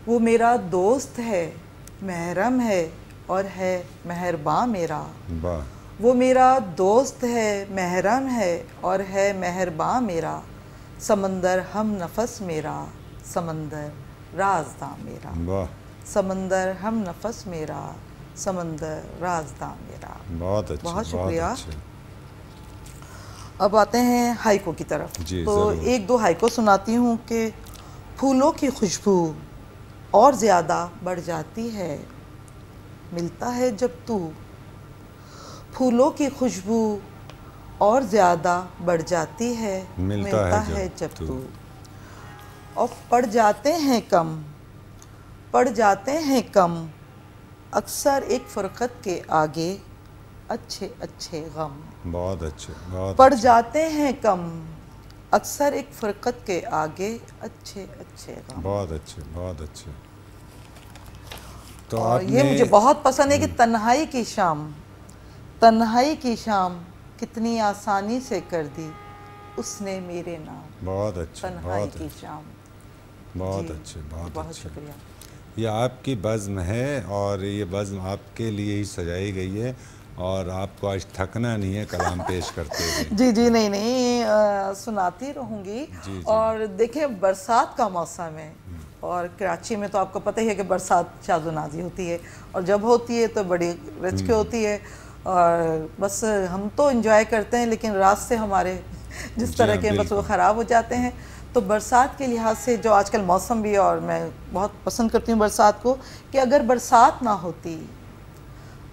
वो मेरा दोस्त है महरम है और है मेहरबा मेरा। वाह। वो मेरा दोस्त है महरम है और है मेहरबा मेरा। समंदर हम नफस मेरा समंदर राजदा मेरा। समंदर हम नफस मेरा समंदर राजदा मेरा। बहुत अच्छा बहुत शुक्रिया। अब आते हैं हाइको की तरफ़। जी, तो एक दो हाइको सुनाती हूँ कि फूलों की खुशबू और ज़्यादा बढ़ जाती है मिलता है जब तू फूलों की खुशबू और ज़्यादा बढ़ जाती है मिलता मिलता है जब जब तू। तू। और पड़ जाते हैं कम पड़ जाते हैं कम अक्सर एक फ़रकत के आगे अच्छे अच्छे गम। बहुत अच्छे बहुत पड़ अच्छे। जाते हैं कम अक्सर एक फ़रकत के आगे अच्छे अच्छे गम। बहुत अच्छे बहुत अच्छे। तो और ये मुझे बहुत पसंद है कि तन्हाई की शाम तन्हाई की शाम कितनी आसानी से कर दी उसने मेरे नाम। बहुत अच्छा तन्हाई की शाम। बहुत अच्छे बहुत बहुत शुक्रिया। ये आपकी बज़्म है और ये बज़्म आपके लिए ही सजाई गई है और आपको आज थकना नहीं है कलाम पेश करते हुए। जी जी नहीं नहीं अ, सुनाती रहूँगी। और देखें बरसात का मौसम है और कराची में तो आपको पता ही है कि बरसात शाजुनाजी होती है और जब होती है तो बड़ी रच के होती है। और बस हम तो इंजॉय करते हैं लेकिन रास्ते हमारे जिस तरह हाँ, के बस वो ख़राब हो जाते हैं। तो बरसात के लिहाज से जो आजकल मौसम भी है और मैं बहुत पसंद करती हूँ बरसात को कि अगर बरसात ना होती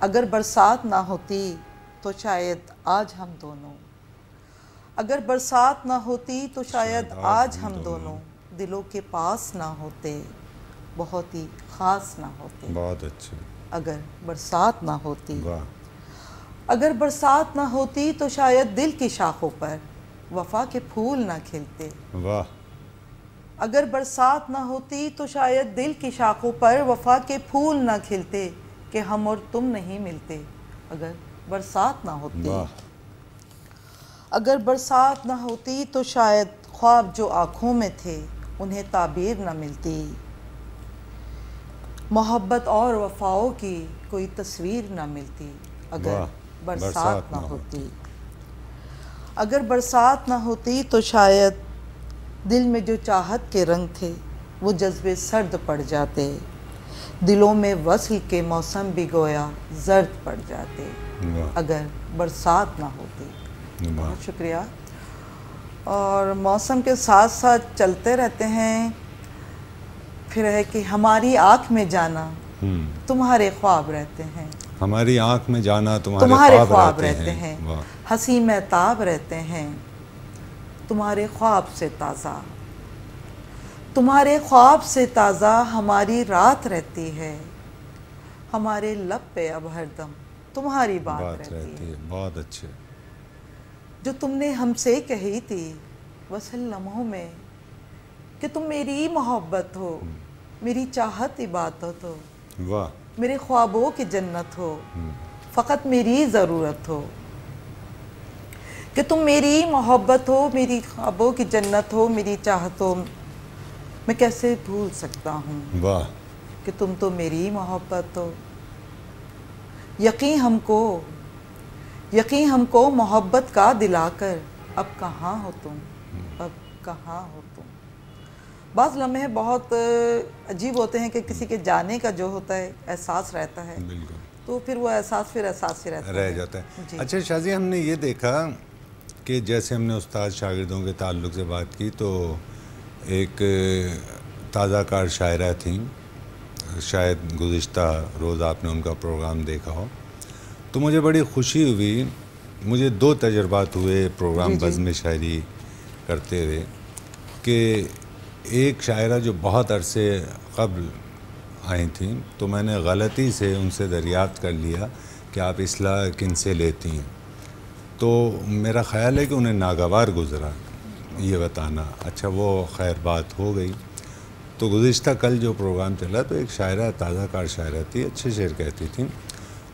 अगर बरसात ना होती तो शायद आज हम दोनों। अगर बरसात ना होती तो शायद आज हम दोनों दिलों के पास ना होते बहुत ही ख़ास ना होते। बहुत अच्छे। अगर बरसात ना होती वाह। अगर बरसात ना होती तो शायद दिल की शाखों पर वफा के फूल ना खिलते। वाह। अगर बरसात ना होती तो शायद दिल की शाखों पर वफा के फूल ना खिलते कि हम और तुम नहीं मिलते। अगर बरसात ना होती। अगर बरसात ना होती तो शायद ख्वाब जो आँखों में थे उन्हें ताबीर न मिलती। मोहब्बत और वफाओं की कोई तस्वीर न मिलती। अगर बरसात ना होती। अगर बरसात ना होती तो शायद दिल में जो चाहत के रंग थे वो जज्बे सर्द पड़ जाते। दिलों में वसल के मौसम भी गोया जर्द पड़ जाते। अगर बरसात ना होती। बहुत शुक्रिया। और मौसम के साथ साथ चलते रहते हैं। फिर है कि हमारी आँख में जाना हम्म। तुम्हारे ख्वाब रहते हैं। हमारी आँख में जाना तुम्हारे, तुम्हारे ख्वाब रहते, रहते हैं, हैं। हँसी महताब रहते हैं। तुम्हारे ख्वाब से ताज़ा। तुम्हारे ख्वाब से ताज़ा हमारी रात रहती है। हमारे लब पे अब हरदम तुम्हारी बात, बात रहती, रहती है। है बहुत अच्छे। जो तुमने हमसे कही थी वसल लम्हों में कि तुम मेरी मोहब्बत हो मेरी चाहत इबादत हो वाह। मेरे ख्वाबों की जन्नत हो फ़कत मेरी ज़रूरत हो। कि तुम मेरी मोहब्बत हो मेरी ख्वाबों की जन्नत हो मेरी चाहत हो मैं कैसे भूल सकता हूँ? वाह। कि तुम तो मेरी मोहब्बत हो। यकीन हमको यकीन हमको मोहब्बत का दिलाकर अब कहाँ हो तुम? अब कहाँ हो तुम? बाज़ लम्हे बहुत अजीब होते हैं कि किसी के जाने का जो होता है एहसास रहता है। बिल्कुल। तो फिर वो एहसास फिर एहसास ही रहता रह है। जाता है। अच्छा शाजी हमने ये देखा कि जैसे हमने उस्ताद शागिर्दों के ताल्लुक से बात की तो एक ताज़ा कार शायरा थी। शायद गुज्त रोज़ आपने उनका प्रोग्राम देखा हो। तो मुझे बड़ी खुशी हुई मुझे दो तजर्बात हुए प्रोग्राम। बज़म शायरी करते हुए कि एक शायरा जो बहुत अरसे कबल आई थी तो मैंने गलती से उनसे दरियाफ्त कर लिया कि आप इसलाह किन से लेती हैं। तो मेरा ख़्याल है कि उन्हें नागवार गुज़रा, ये बताना। अच्छा वो खैर बात हो गई। तो गुज्त कल जो प्रोग्राम चला तो एक शायरा, ताज़ा कार शायरा थी, अच्छे शेर कहती थी।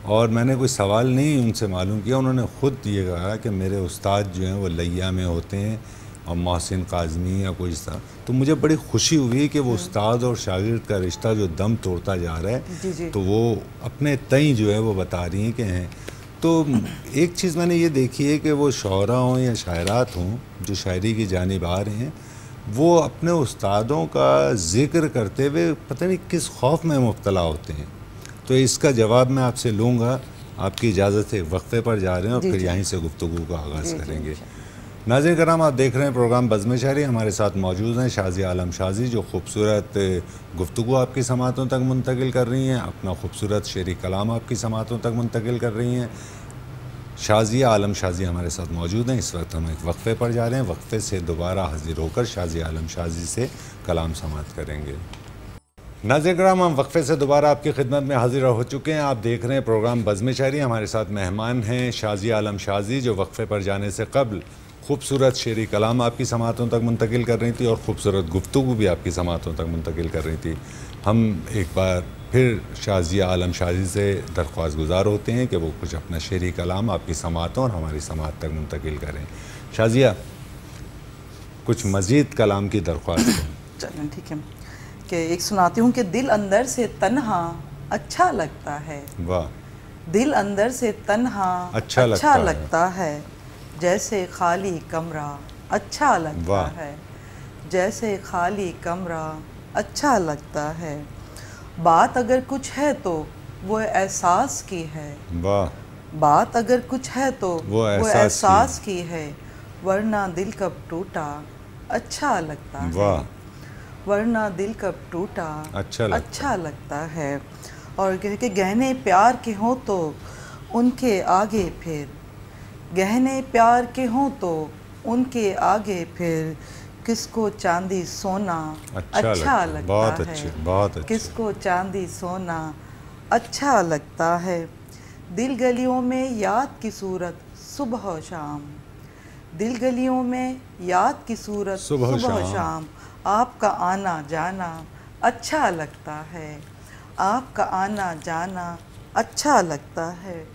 और मैंने कोई सवाल नहीं उनसे मालूम किया, उन्होंने ख़ुद ये कहा कि मेरे उस्ताद जो हैं वो लैया में होते हैं और मोहसिन काजमी या कोई इस तो मुझे बड़ी खुशी हुई कि वो हम्म। उस्ताद और शागिर्द का रिश्ता जो दम तोड़ता जा रहा है जी जी। तो वो अपने तई जो है वो बता रही हैं कि हैं। तो एक चीज़ मैंने ये देखी है कि वो शरा हों या शायरात हों जो शायरी की जानब आ रहे हैं वो अपने उस्तादों का ज़िक्र करते हुए पता नहीं किस खौफ में मुबतला होते हैं। तो इसका जवाब मैं आपसे लूँगा आपकी इजाज़त है वक्फे पर जा रहे हैं और फिर यहीं से गुफ्तु का आगाज़ करेंगे। नाजिर कराम, आप देख रहे हैं प्रोग्राम बज़म शहरी हमारे साथ मौजूद हैं शाजी आलम शाजी, जो खूबसूरत गुफ्तु आपकी समातों तक मुंतकिल कर रही हैं, अपना खूबसूरत शेरी कलाम आपकी समातों तक मुंतकिल कर रही हैं। शाजिया आलम शाजी हमारे साथ मौजूद हैं। इस वक्त हम एक वक्फ़े पर जा रहे हैं। वक्फ़े से दोबारा हाजिर होकर शाजी आलम शाजी से कलाम समात करेंगे। नाजिर कराम, हम वक्फ़े से दोबारा आपकी खिदमत में हाजिर हो चुके हैं। आप देख रहे हैं प्रोग्राम बज़म शहरी हमारे साथ मेहमान हैं शाजी आलम शाजी, जो वक्फ़े पर जाने से कबल खूबसूरत शेरी कलाम आपकी समातों तक मुंतकिल कर रही थी और ख़ूबसूरत गुफ्तु भी आपकी समातों तक मुंतकिल कर रही थी। हम एक बार फिर शाजिया आलम शाजी से दरख्वास्त गुजार होते हैं कि वो कुछ अपना शेरी कलाम आपकी समातों और हमारी समात तक मुंतकिल करें। शाजिया कुछ मज़ीद कलाम की दरख्वास्त चलें ठीक है। कि एक सुनाती हूँ कि दिल अंदर से तन्हा अच्छा लगता है। वाह। दिल अंदर से तन्हा अच्छा, अच्छा लगता, लगता है।, है। जैसे खाली कमरा अच्छा लगता है जैसे खाली कमरा अच्छा लगता है। बात अगर कुछ है तो वो एहसास की है। वाह। बात अगर कुछ है तो वो एहसास की।, की है वरना दिल कब टूटा अच्छा लगता है। वरना दिल कब टूटा अच्छा लगता, अच्छा लगता है। और के गहने प्यार के हों तो उनके आगे फिर गहने प्यार के हों तो उनके आगे फिर किसको चांदी सोना अच्छा, अच्छा लगता, लगता बहुत है। अच्छे, बहुत अच्छे। किसको चांदी सोना अच्छा लगता है। दिल गलियों में याद की सूरत सुबह शाम। दिल गलियों में याद की सूरत सुबह, सुबह शाम, शाम। आपका आना जाना अच्छा लगता है। आपका आना जाना अच्छा लगता है।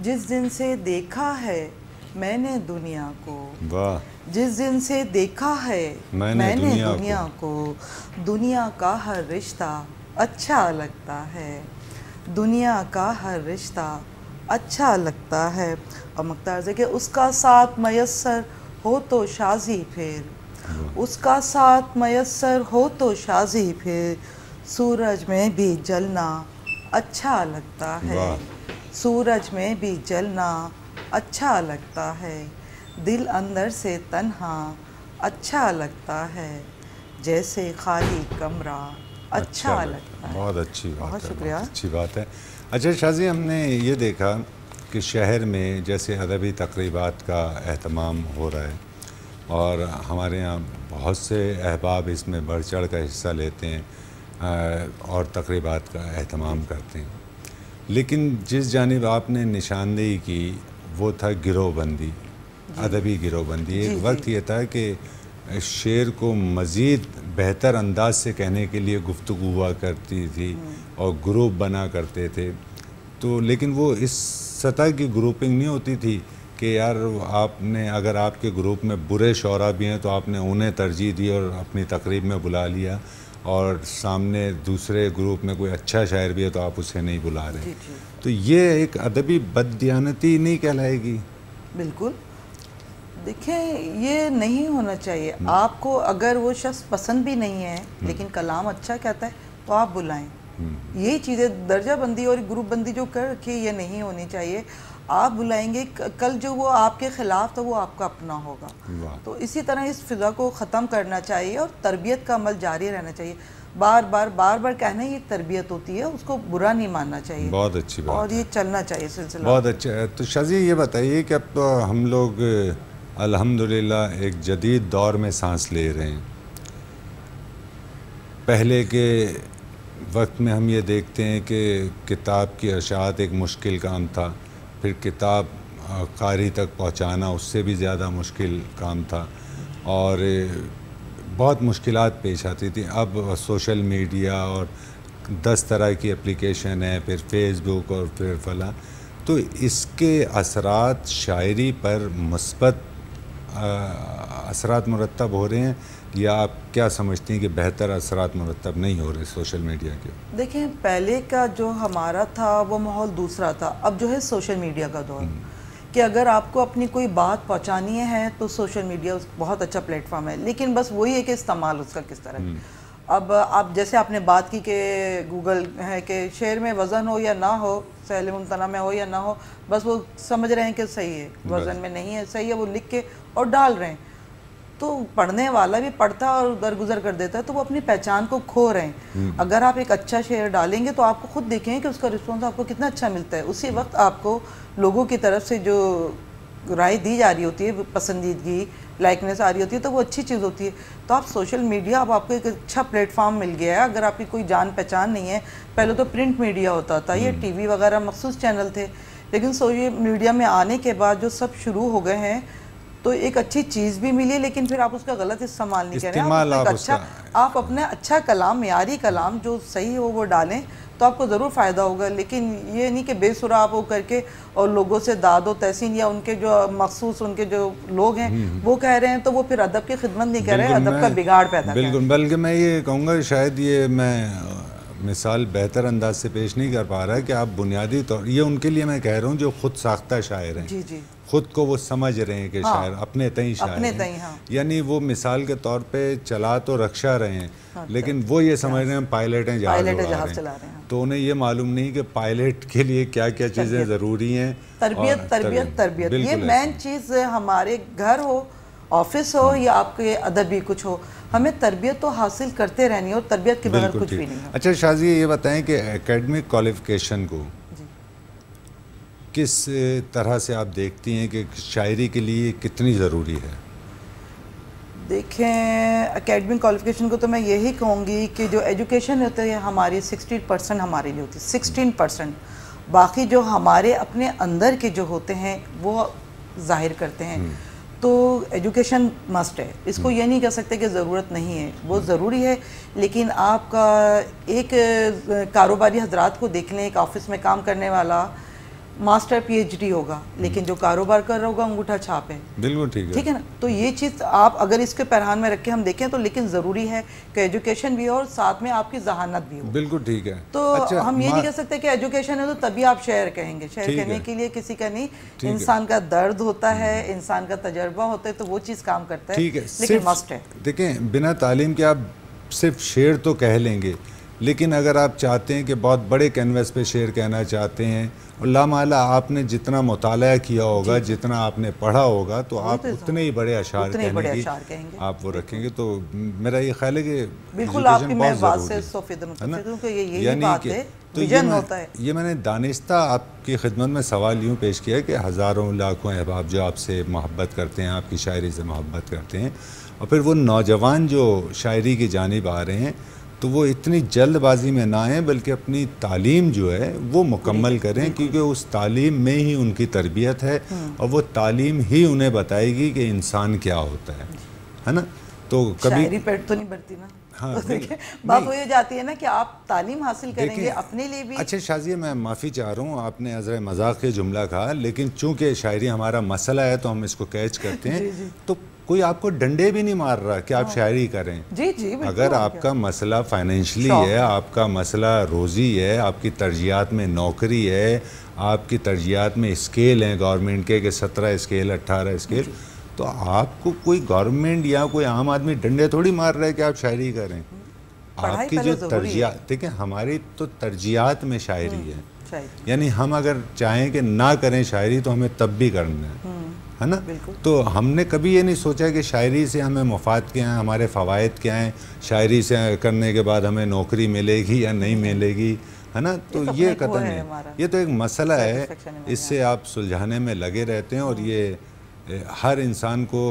जिस दिन से देखा है मैंने दुनिया को। वाह। जिस दिन से देखा है मैंने, मैंने दुनिया, दुनिया को।, को दुनिया का हर रिश्ता अच्छा लगता है। दुनिया का हर रिश्ता अच्छा लगता है। और मख्तार से उसका साथ मैसर हो तो शाजी फिर। उसका साथ मैसर हो तो शाजी फिर। सूरज में भी जलना अच्छा लगता है। सूरज में भी जलना अच्छा लगता है। दिल अंदर से तन्हा अच्छा लगता है। जैसे खाली कमरा अच्छा, अच्छा लगता है। बहुत अच्छी बात बहुत शुक्रिया। अच्छी बात है। अच्छा शाजी हमने ये देखा कि शहर में जैसे अदबी तकरीबात का अहतमाम हो रहा है और हमारे यहाँ बहुत से अहबाब इसमें बढ़ चढ़ कर हिस्सा लेते हैं और तकरीबात का अहतमाम करते हैं। लेकिन जिस जानब आपने निशानदेही की वो था गिरोहबंदी अदबी गिरोहबंदी एक वक्त ये था कि शेर को मज़ीद बेहतर अंदाज से कहने के लिए गुफ्तु हुआ करती थी हम्म। और ग्रुप बना करते थे। तो लेकिन वो इस सतह की ग्रुपिंग नहीं होती थी कि यार आपने अगर आपके ग्रुप में बुरे शरा भी हैं तो आपने उन्हें तरजीह दी और अपनी तकरीब में बुला लिया। और सामने दूसरे ग्रुप में कोई अच्छा शायर भी है तो आप उसे नहीं बुला रहे। तो ये एक अदबी बददियानती नहीं कहलाएगी। बिल्कुल। देखें ये नहीं होना चाहिए। हम्म। आपको अगर वो शख्स पसंद भी नहीं है हम्म। लेकिन कलाम अच्छा कहता है तो आप बुलाएँ। यही चीज़ें दर्जा बंदी और ग्रुप बंदी जो कर रखी ये नहीं होनी चाहिए। आप बुलाएँगे कल जो वो आपके ख़िलाफ़ था वो आपका अपना होगा। तो इसी तरह इस फिज़ा को ख़त्म करना चाहिए और तरबियत का अमल जारी रहना चाहिए। बार बार बार बार कहना ये तरबियत होती है उसको बुरा नहीं मानना चाहिए। बहुत अच्छी बात और ये चलना चाहिए सिलसिला। बहुत अच्छा है। तो शाजी ये बताइए कि अब तो हम लोग अल्हम्दुलिल्लाह एक जदीद दौर में सांस ले रहे हैं। पहले के वक्त में हम ये देखते हैं कि किताब की अशात एक मुश्किल काम था। फिर किताब कारी तक पहुंचाना, उससे भी ज़्यादा मुश्किल काम था। और बहुत मुश्किल पेश आती थी। अब सोशल मीडिया और दस तरह की एप्लीकेशन है, फिर फेसबुक और फिर फला। तो इसके असरात शायरी पर मस्बत असरात मुरतब हो रहे हैं। या आप क्या समझती हैं कि बेहतर असरात मरतब नहीं हो रहे सोशल मीडिया के? देखें पहले का जो हमारा था वो माहौल दूसरा था। अब जो है सोशल मीडिया का दौर। हम्म। कि अगर आपको अपनी कोई बात पहुंचानी है तो सोशल मीडिया बहुत अच्छा प्लेटफॉर्म है। लेकिन बस वही है कि इस्तेमाल उसका किस तरह हम्म। अब आप जैसे आपने बात की कि गूगल है कि शेर में वज़न हो या ना हो सहल मुमतना में हो या ना हो बस वो समझ रहे हैं कि सही है। वज़न में नहीं है सही है वो लिख के और डाल रहे हैं। तो पढ़ने वाला भी पढ़ता और दरगुजर कर देता है तो वो अपनी पहचान को खो रहे हैं। हम्म। अगर आप एक अच्छा शेयर डालेंगे तो आपको खुद देखेंगे कि उसका रिस्पॉन्स आपको कितना अच्छा मिलता है। उसी वक्त आपको लोगों की तरफ़ से जो राय दी जा रही होती है पसंदीदगी लाइकनेस आ रही होती है तो वो अच्छी चीज़ होती है। तो आप सोशल मीडिया अब आपको एक अच्छा प्लेटफॉर्म मिल गया है। अगर आपकी कोई जान पहचान नहीं है पहले तो प्रिंट मीडिया होता था ये टीवी हम्म। वगैरह मखसूस चैनल थे। लेकिन सोशल मीडिया में आने के बाद जो सब शुरू हो गए हैं तो एक अच्छी चीज़ भी मिली लेकिन फिर आप उसका गलत इस्तेमाल नहीं करें। आप, आप अच्छा आप अपने अच्छा कलाम मीरी कलाम जो सही हो वो डालें तो आपको ज़रूर फ़ायदा होगा। लेकिन ये नहीं कि बेसुरा आप वो करके और लोगों से दादो तहसीन या उनके जो मखसूस उनके जो लोग हैं हम्म, हम्म। वो कह रहे हैं तो वो फिर अदब की खिदमत नहीं कर रहे हैं अदब का बिगाड़ पैदा बिल्कुल बल्कि मैं ये कहूँगा शायद ये मैं मिसाल बेहतर अंदाज से पेश नहीं कर पा रहा है कि आप बुनियादी तौर ये उनके लिए मैं कह रहा हूँ जो खुद साख्ता शायर हैं। जी जी। खुद को वो समझ रहे हैं कि हाँ, शायर अपने तई शायर अपने तई हाँ। यानी वो मिसाल के तौर पे चला तो रक्षा रहे हैं हाँ, लेकिन वो ये समझ रहे हैं पायलट हैं जहाज़ चला रहे हैं तो उन्हें ये मालूम नहीं कि पायलट के लिए क्या क्या चीज़ें ज़रूरी हैं तरबियत तरबियत तरबियत। ये मेन चीज़ हमारे घर हो ऑफ़िस हो या आपके अदबी कुछ हो हमें तरबियत तो हासिल करते रहनी है और तरबियत के बगैर कुछ भी नहीं अच्छा शाजी ये बताएँ कि एकेडमिक क्वालिफिकेशन को किस तरह से आप देखती हैं कि शायरी के लिए कितनी ज़रूरी है? देखें एकेडमिक क्वालिफिकेशन को तो मैं यही कहूँगी कि जो एजुकेशन होती है हमारी सिक्सटीन परसेंट हमारे लिए होती है। सिक्सटीन परसेंट बाकी जो हमारे अपने अंदर के जो होते हैं वो ज़ाहिर करते हैं। हम्म। तो एजुकेशन मस्ट है। इसको हम्म। ये नहीं कह सकते कि ज़रूरत नहीं है। वो ज़रूरी है लेकिन आपका एक कारोबारी हजरात को देख लें एक ऑफ़िस में काम करने वाला मास्टर पीएचडी होगा लेकिन जो कारोबार कर रहा होगा अंगूठा छाप। है बिल्कुल ठीक है। ठीक है ना? तो ये चीज़ आप अगर इसके पैरहान में रख के हम देखें तो लेकिन ज़रूरी है कि एजुकेशन भी हो और साथ में आपकी जहानत भी हो। बिल्कुल ठीक है। तो अच्छा, हम ये नहीं कह सकते कि एजुकेशन है तो तभी आप शेयर कहेंगे। शेयर कहने के लिए किसी का नहीं इंसान का दर्द होता है इंसान का तजर्बा होता है तो वो चीज़ काम करता है लेकिन मस्ट है। देखें बिना तालीम के आप सिर्फ़ शेर तो कह लेंगे लेकिन अगर आप चाहते हैं कि बहुत बड़े कैनवस पे शेर कहना चाहते हैं माला आपने जितना मुताल किया होगा जितना आपने पढ़ा होगा तो आप तो उतने ही बड़े अशार कहने बड़े की आप वो रखेंगे। तो मेरा ये ख्याल है कि बिल्कुल आपकी मैं बात से है ना? यानी कि तो ये मैं, ये मैंने दानिश्ता आपकी खिदमत में सवाल यूँ पेश किया कि हज़ारों लाखों अहबाब जो आपसे मोहब्बत करते हैं आपकी शायरी से मोहब्बत करते हैं और फिर वो नौजवान जो शायरी की जानब आ रहे हैं तो वो इतनी जल्दबाजी में ना आए बल्कि अपनी तालीम जो है वो मुकम्मल करें क्योंकि उस तालीम में ही उनकी तरबियत है हम्म। और वो तालीम ही उन्हें बताएगी कि इंसान क्या होता है है ना? तो कभी पेट तो नहीं बढ़ती ना। हाँ, तो बात हो जाती है ना कि आप तालीम हासिल करेंगे अपने लिए भी। अच्छा शाजिया मैं माफ़ी चाह रहा हूँ आपने अजर मज़ाक के जुमला कहा लेकिन चूँकि शायरी हमारा मसला है तो हम इसको कैच करते हैं। जी जी। तो कोई आपको डंडे भी नहीं मार रहा कि आप हाँ। शायरी करें। जी जी अगर आपका मसला फाइनेंशली है आपका मसला रोज़ी है आपकी तरजियात में नौकरी है आपकी तरजियात में स्केल हैं गवर्नमेंट के कि सत्रह स्केल अट्ठारह स्केल तो आपको कोई गवर्नमेंट या कोई आम आदमी डंडे थोड़ी मार रहा है कि आप शायरी करें। आपकी जो तरजियात देखिए हमारी तो तरजियात में शायरी हम्म, है। यानी हम अगर चाहें कि ना करें शायरी तो हमें तब भी करना है। हम्म। है ना? तो हमने कभी ये नहीं सोचा कि शायरी से हमें मफाद क्या हैं हमारे फ़वाद क्या हैं? शायरी से करने के बाद हमें नौकरी मिलेगी या नहीं मिलेगी? है ना? तो ये, ये कतन है ये तो एक मसला है। इससे आप सुलझाने में लगे रहते हैं और ये हर इंसान को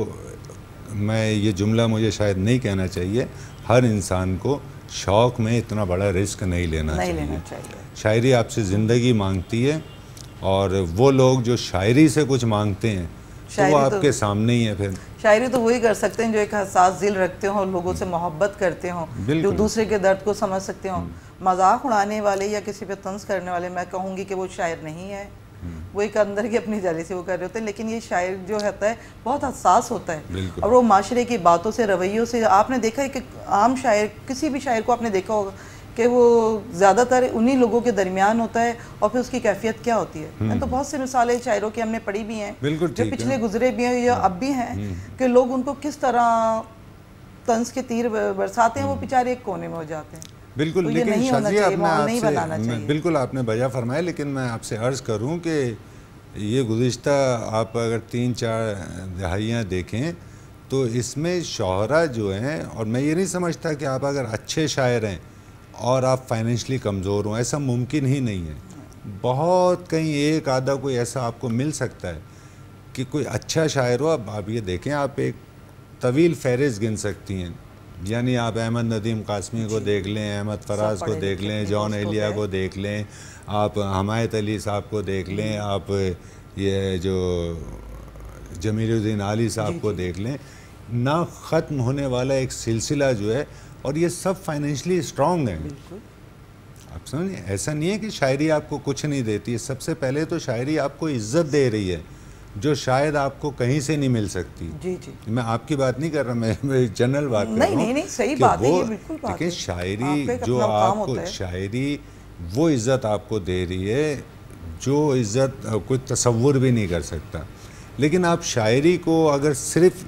मैं ये जुमला मुझे शायद नहीं कहना चाहिए हर इंसान को शौक़ में इतना बड़ा रिस्क नहीं लेना नहीं चाहिए, लेना चाहिए। शायरी आपसे ज़िंदगी मांगती है और वो लोग जो शायरी से कुछ मांगते हैं तो वो आपके तो, सामने ही है फिर। शायरी तो वही कर सकते हैं जो एक हसास दिल रखते हो लोगों से मोहब्बत करते हो जो दूसरे के दर्द को समझ सकते हो। हम्म। मज़ाक उड़ाने वाले या किसी पे तंज करने वाले मैं कहूँगी कि वो शायर नहीं है। हम्म। वो एक अंदर की अपनी जाली से वो कर रहे होते हैं लेकिन ये शायर जो होता है बहुत हसास होता है। और वो माशरे की बातों से रवैयों से आपने देखा है कि आम शायर किसी भी शायर को आपने देखा होगा कि वो ज़्यादातर उन्हीं लोगों के दरमियान होता है और फिर उसकी कैफियत क्या होती है। मैं तो हम्म। बहुत सी मिसालें शायरों की हमने पढ़ी भी हैं बिल्कुल जो पिछले गुजरे भी हैं या अब भी हैं हम्म। कि लोग उनको किस तरह तंज के तीर बरसाते हैं वो बेचारे एक कोने में हो जाते हैं। बिल्कुल तो लेकिन शाजिया आपने आपसे बिल्कुल आपने बजा फरमाया लेकिन मैं आपसे अर्ज़ करूँ कि ये गुज्त आप अगर तीन चार दहाइयाँ देखें तो इसमें शहरा जो हैं और मैं ये नहीं समझता कि आप अगर अच्छे शायर हैं और आप फाइनेंशली कमज़ोर हों ऐसा मुमकिन ही नहीं है। बहुत कहीं एक आधा कोई ऐसा आपको मिल सकता है कि कोई अच्छा शायर हो अब आप ये देखें आप एक तवील फहरिस्त गिन सकती हैं। यानी आप अहमद नदीम कासमी को देख लें अहमद फराज को देख लें जॉन एलिया को देख लें आप हमायत अली साहब को देख लें आप ये जो जमीलुद्दीन आली साहब को देख लें। ना ख़त्म होने वाला एक सिलसिला जो है और ये सब फाइनेंशली स्ट्रांग हैं। आप समझिए ऐसा नहीं है कि शायरी आपको कुछ नहीं देती है। सबसे पहले तो शायरी आपको इज़्ज़त दे रही है जो शायद आपको कहीं से नहीं मिल सकती। जी जी। मैं आपकी बात नहीं कर रहा मैं, मैं जनरल बात कर रहा हूँ सही बात है देखिए शायरी जो आपको शायरी वो इज़्ज़त आपको दे रही है जो इज़्ज़त कोई तस्वुर भी नहीं कर सकता। लेकिन आप शायरी को अगर सिर्फ़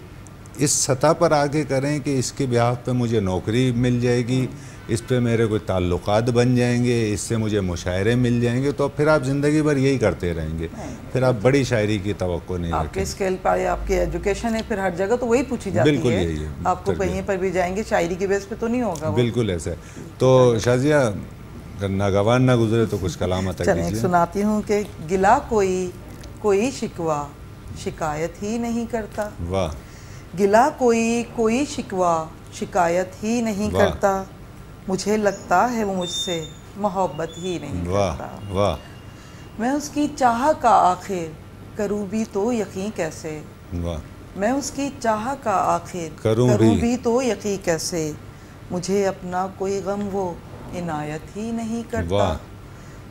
इस सतह पर आगे करें कि इसके ब्याह पे मुझे नौकरी मिल जाएगी इस पे मेरे कोई ताल्लुक बन जाएँगे इससे मुझे मुशायरे मिल जाएँगे तो फिर आप ज़िंदगी भर यही करते रहेंगे। फिर आप बड़ी शायरी की तो नहीं आपके स्केल पर आपकी एजुकेशन है फिर हर जगह तो वही पूछी जाती बिल्कुल है। यही है आपको कहीं पर भी जाएँगे शायरी की बेस पे तो नहीं होगा बिल्कुल ऐसा तो शाजिया नागवान ना गुजरे तो कुछ कलाम सुनाती हूँ कि गिला कोई कोई शिकवा शिकायत ही नहीं करता। वाह। गिला कोई कोई शिकवा शिकायत ही नहीं करता। मुझे लगता है वो मुझसे मोहब्बत ही नहीं वाह करता। वाह। मैं उसकी चाह का आखिर करूँ भी तो यकीन कैसे? वाह। मैं उसकी चाह का आखिर करूँ भी।, भी तो यकीन कैसे? मुझे अपना कोई गम वो इनायत ही नहीं करता।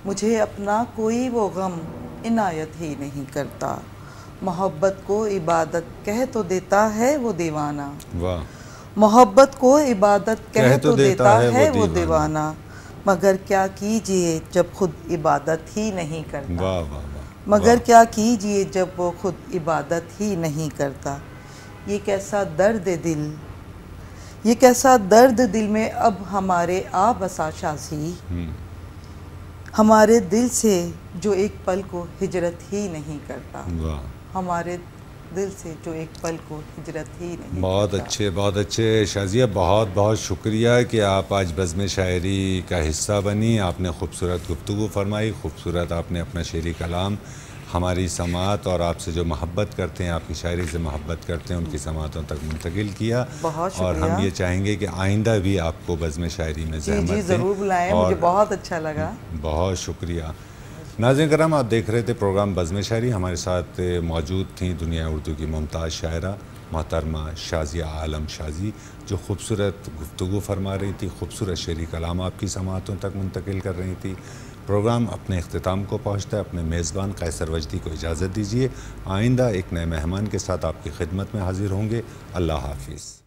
मुझे अपना कोई वो गम इनायत ही नहीं करता। मोहब्बत को इबादत कह तो देता है वो दीवाना। वाह। मोहब्बत को इबादत कह, कह तो, तो देता, देता है, है वो दीवाना। मगर क्या कीजिए जब खुद इबादत ही नहीं करता। वाह वाह वाह मगर वा। क्या कीजिए जब वो खुद इबादत ही नहीं करता। ये कैसा दर्द दिल। ये कैसा दर्द दिल में अब हमारे आ बसा शाजी। हम्म। हमारे दिल से जो एक पल को हिजरत ही नहीं करता। हमारे दिल से जो एक पल को हिजरत ही नहीं बहुत अच्छे बहुत अच्छे। शाजिया बहुत बहुत शुक्रिया कि आप आज बज़म शायरी का हिस्सा बनी। आपने खूबसूरत गुफ्तु फरमाई खूबसूरत आपने अपना शेरी कलाम हमारी समात और आपसे जो मोहब्बत करते हैं आपकी शायरी से मोहब्बत करते हैं उनकी समातों तक मुंतकिल किया। बहुत और हम ये चाहेंगे कि आइंदा भी आपको बज़म शायरी में जहमत ज़रूर बुलाएँ। मुझे बहुत अच्छा लगा। बहुत शुक्रिया। नाजिन कराम, आप देख रहे थे प्रोग्राम बज़म शायरी। हमारे साथ मौजूद थी दुनिया उर्दू की मुमताज़ शायरा, मोहतरमा शाजिया आलम शाजी, जो खूबसूरत गुफ्तु फरमा रही थी, खूबसूरत शेरी कलाम आपकी समातों तक मुंतकिल कर रही थी। प्रोग्राम अपने अख्ताम को पहुँचता है। अपने मेज़बान कैसर वजदी को इजाज़त दीजिए। आइंदा एक नए मेहमान के साथ आपकी खिदमत में हाजिर होंगे। अल्लाह हाफिज़।